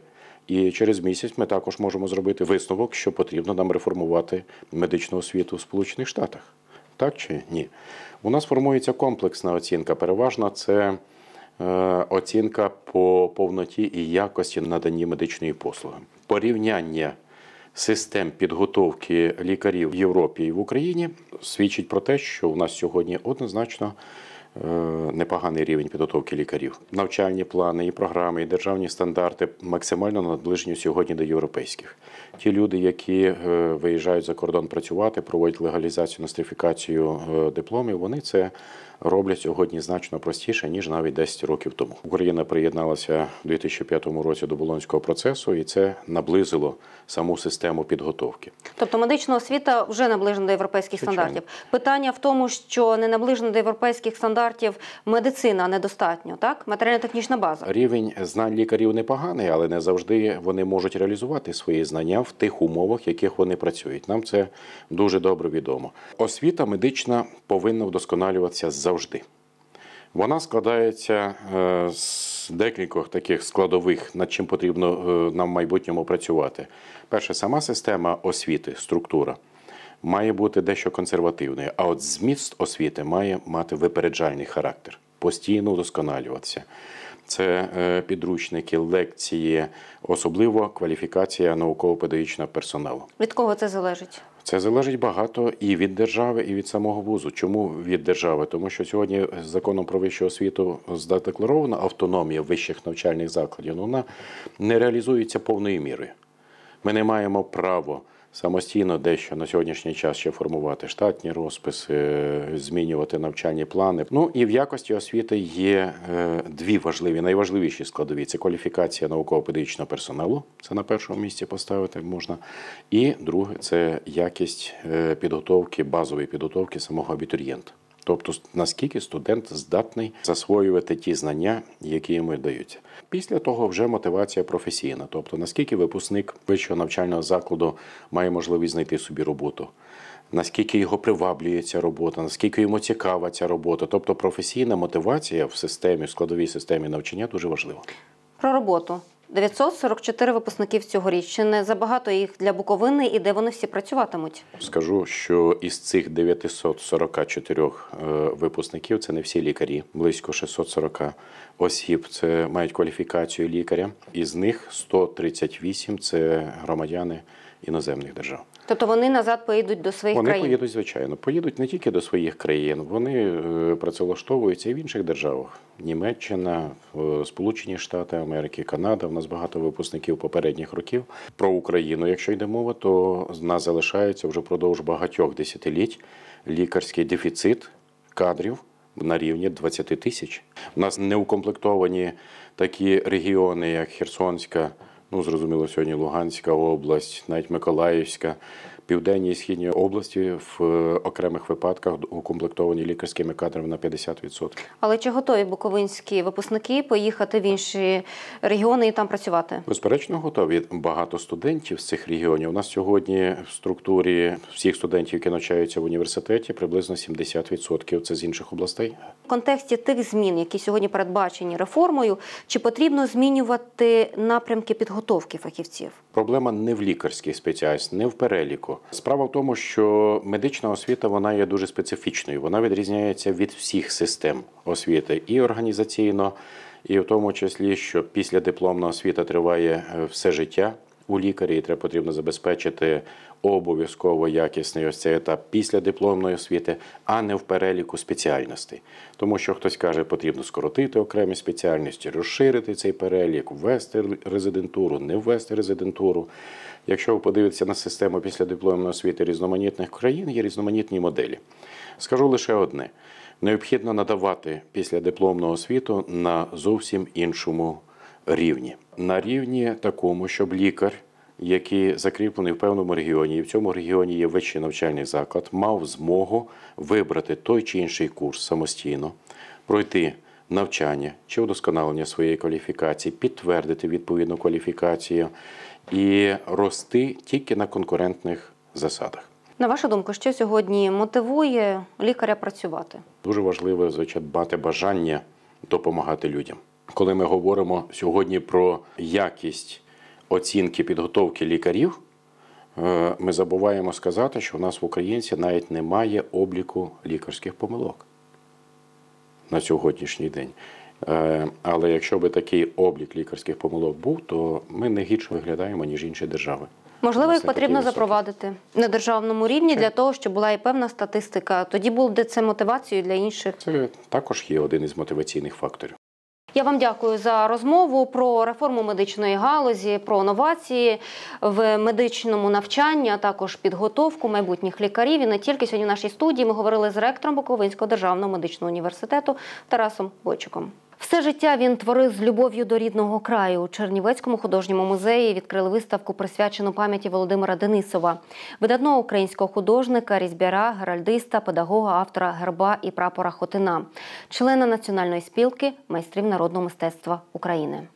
І через місяць ми також можемо зробити висновок, що потрібно нам реформувати медичну освіту в Сполучених Штатах. Так чи ні? У нас формується комплексна оцінка. Переважно це е, оцінка по повноті і якості наданні медичної послуги. Порівняння систем підготовки лікарів в Європі і в Україні свідчить про те, що у нас сьогодні однозначно е, непоганий рівень підготовки лікарів. Навчальні плани, і програми, і державні стандарти максимально наближені сьогодні до європейських. Ті люди, які е, виїжджають за кордон працювати, проводять легалізацію, нострифікацію е, дипломів, вони це роблять сьогодні значно простіше ніж навіть 10 років тому. Україна приєдналася у 2005 році до болонського процесу, і це наблизило саму систему підготовки. Тобто медична освіта вже наближена до європейських Звичайно. стандартів. Питання в тому, що не наближена до європейських стандартів медицина недостатньо, так? Матеріально-технічна база. Рівень знань лікарів непоганий, але не завжди вони можуть реалізувати свої знання в тих умовах, в яких вони працюють. Нам це дуже добре відомо. Освіта медична повинна вдосконалюватися завжди. Вона складається е, з декількох таких складових, над чим потрібно е, нам в майбутньому працювати. Перше, сама система освіти, структура має бути дещо консервативною, а от зміст освіти має мати випереджальний характер, постійно вдосконалюватися. Це е, підручники, лекції, особливо кваліфікація науково-педагогічного персоналу. Від кого це залежить? Це залежить багато і від держави, і від самого вузу. Чому від держави? Тому що сьогодні законом про вищу освіту задекларована автономія вищих навчальних закладів. Ну, вона не реалізується повною мірою. Ми не маємо права самостійно дещо на сьогоднішній час ще формувати штатні розписи, змінювати навчальні плани. Ну і в якості освіти є е, дві важливі, найважливіші складові: це кваліфікація науково-педагогічного персоналу. Це на першому місці поставити можна. І друге це якість е, підготовки, базової підготовки самого абітурієнта. Тобто, наскільки студент здатний засвоювати ті знання, які йому даються. Після того вже мотивація професійна, тобто наскільки випускник вищого навчального закладу має можливість знайти собі роботу, наскільки його приваблює ця робота, наскільки йому цікава ця робота. Тобто професійна мотивація в системі, в складовій системі навчання дуже важлива. Про роботу. 944 випускників цьогоріч. Чи не забагато їх для Буковини і де вони всі працюватимуть? Скажу, що із цих 944 е, випускників це не всі лікарі, близько 640 осіб. Це мають кваліфікацію лікаря. Із них 138 – це громадяни іноземних держав. Тобто вони назад поїдуть до своїх Вони країн? поїдуть, звичайно, поїдуть не тільки до своїх країн, вони е, працевлаштовуються і в інших державах. Німеччина, е, Сполучені Штати Америки, Канада. У нас багато випускників попередніх років. Про Україну, якщо йде мова, то в нас залишається вже впродовж багатьох десятиліть лікарський дефіцит кадрів на рівні 20 тисяч. У нас не укомплектовані такі регіони, як Херсонська. Ну, зрозуміло, сьогодні Луганська область, навіть Миколаївська, південні і східні області в е, окремих випадках укомплектовані лікарськими кадрами на 50%. Але чи готові буковинські випускники поїхати в інші регіони і там працювати? Безперечно, готові. Багато студентів з цих регіонів. У нас сьогодні в структурі всіх студентів, які навчаються в університеті, приблизно 70% це з інших областей. В контексті тих змін, які сьогодні передбачені реформою, чи потрібно змінювати напрямки підготовки фахівців? Проблема не в лікарських спеціальності, не в переліку. Справа в тому, що медична освіта вона є дуже специфічною. Вона відрізняється від всіх систем освіти і організаційно, і в тому числі, що після дипломна освіта триває е, все життя у лікарі, і треба потрібно забезпечити обов'язково якісний ось цей етап після дипломної освіти, а не в переліку спеціальностей. Тому що хтось каже, потрібно скоротити окремі спеціальності, розширити цей перелік, ввести резидентуру, не ввести резидентуру. Якщо ви подивитеся на систему після дипломної освіти різноманітних країн, є різноманітні моделі. Скажу лише одне: необхідно надавати після дипломного освіту на зовсім іншому рівні. На рівні такому, щоб лікар, який закріплений в певному регіоні, і в цьому регіоні є вищий навчальний заклад, мав змогу вибрати той чи інший курс самостійно, пройти навчання чи удосконалення своєї кваліфікації, підтвердити відповідну кваліфікацію і рости тільки на конкурентних засадах. На вашу думку, що сьогодні мотивує лікаря працювати? Дуже важливо звичайно, мати бажання допомагати людям. Коли ми говоримо сьогодні про якість оцінки підготовки лікарів, е, ми забуваємо сказати, що у нас в українці навіть немає обліку лікарських помилок на сьогоднішній день. Е, Але якщо би такий облік лікарських помилок був, то ми не гірше виглядаємо, ніж інші держави. Можливо, їх потрібно запровадити на державному рівні для того, щоб була і певна статистика. Тоді буде це мотивацією для інших. Це також є один із мотиваційних факторів. Я вам дякую за розмову про реформу медичної галузі, про новації в медичному навчанні, а також підготовку майбутніх лікарів. І не тільки сьогодні в нашій студії ми говорили з ректором Буковинського державного медичного університету Тарасом Бойчуком. Все життя він творив з любов'ю до рідного краю. У Чернівецькому художньому музеї відкрили виставку, присвячену пам'яті Володимира Денисова, видатного українського художника, різьбяра, геральдиста, педагога, автора герба і прапора Хотина, члена національної спілки майстрів народного мистецтва України.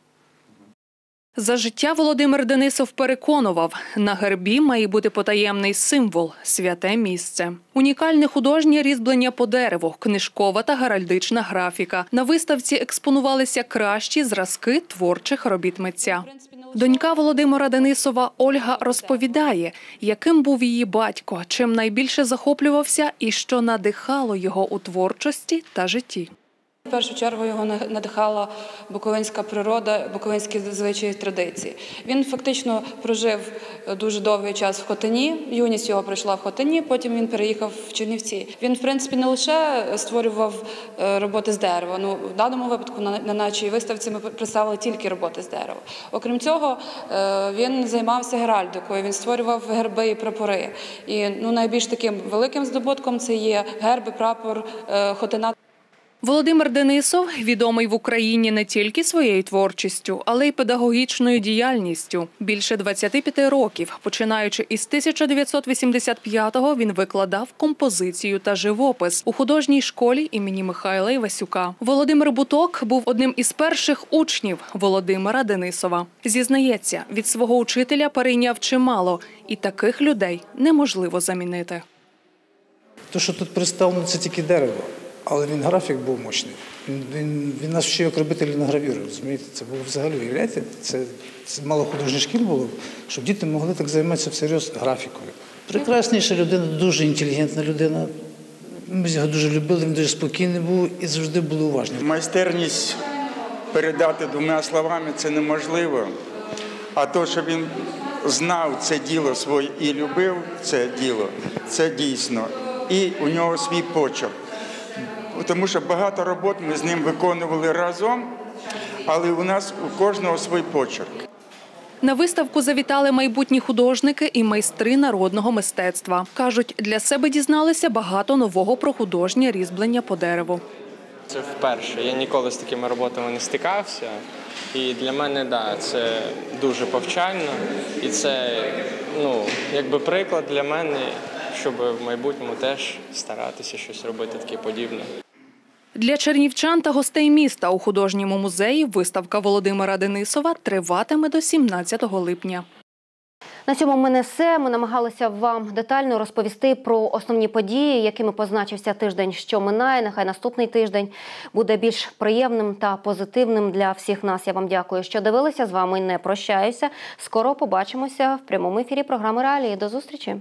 За життя Володимир Денисов переконував, на гербі має бути потаємний символ святе місце. Унікальне художнє різьблення по дереву, книжкова та геральдична графіка. На виставці експонувалися кращі зразки творчих робіт митця. Донька Володимира Денисова Ольга розповідає, яким був її батько, чим найбільше захоплювався і що надихало його у творчості та житті. В першу чергу його надихала буковинська природа, буковинські звичаї традиції. Він фактично прожив е, дуже довгий час в Хотині. Юність його пройшла в Хотині, потім він переїхав в Чернівці. Він, в принципі, не лише створював е, роботи з дерева. Ну, в даному випадку на, на нашій виставці ми представили тільки роботи з дерева. Окрім цього, е, він займався геральдикою, він створював герби і прапори. І ну, найбільш таким великим здобутком це є герб і прапор Хотина. Володимир Денисов відомий в Україні не тільки своєю творчістю, але й педагогічною діяльністю. Більше 25 років, починаючи із 1985-го, він викладав композицію та живопис у художній школі імені Михайла Івасюка. Володимир Буток був одним із перших учнів Володимира Денисова. Зізнається, від свого учителя перейняв чимало, і таких людей неможливо замінити. Те, що тут представлено, це тільки дерево, але він графік був мощний. Він, він, нас вчив як робити ліногравюри, розумієте? Це було взагалі, уявляєте, це, це мало художніх шкіл було, щоб діти могли так займатися всерйоз графікою. Прекрасніша людина, дуже інтелігентна людина. Ми його дуже любили, він дуже спокійний був і завжди були уважні. Майстерність передати двома словами це неможливо. А то, що він знав це діло своє і любив це діло, це дійсно. І у нього свій почерк. Тому що багато робот ми з ним виконували разом, але у нас у кожного свій почерк. На виставку завітали майбутні художники і майстри народного мистецтва. Кажуть, для себе дізналися багато нового про художнє різьблення по дереву. Це вперше. Я ніколи з такими роботами не стикався. І для мене да, це дуже повчально. І це ну, якби приклад для мене, щоб в майбутньому теж старатися щось робити таке подібне. Для чернівчан та гостей міста у художньому музеї виставка Володимира Денисова триватиме до 17 липня. На цьому мене все. Ми намагалися вам детально розповісти про основні події, якими позначився тиждень, що минає. Нехай наступний тиждень буде більш приємним та позитивним для всіх нас. Я вам дякую, що дивилися. З вами не прощаюся. Скоро побачимося в прямому ефірі програми Реалії. До зустрічі.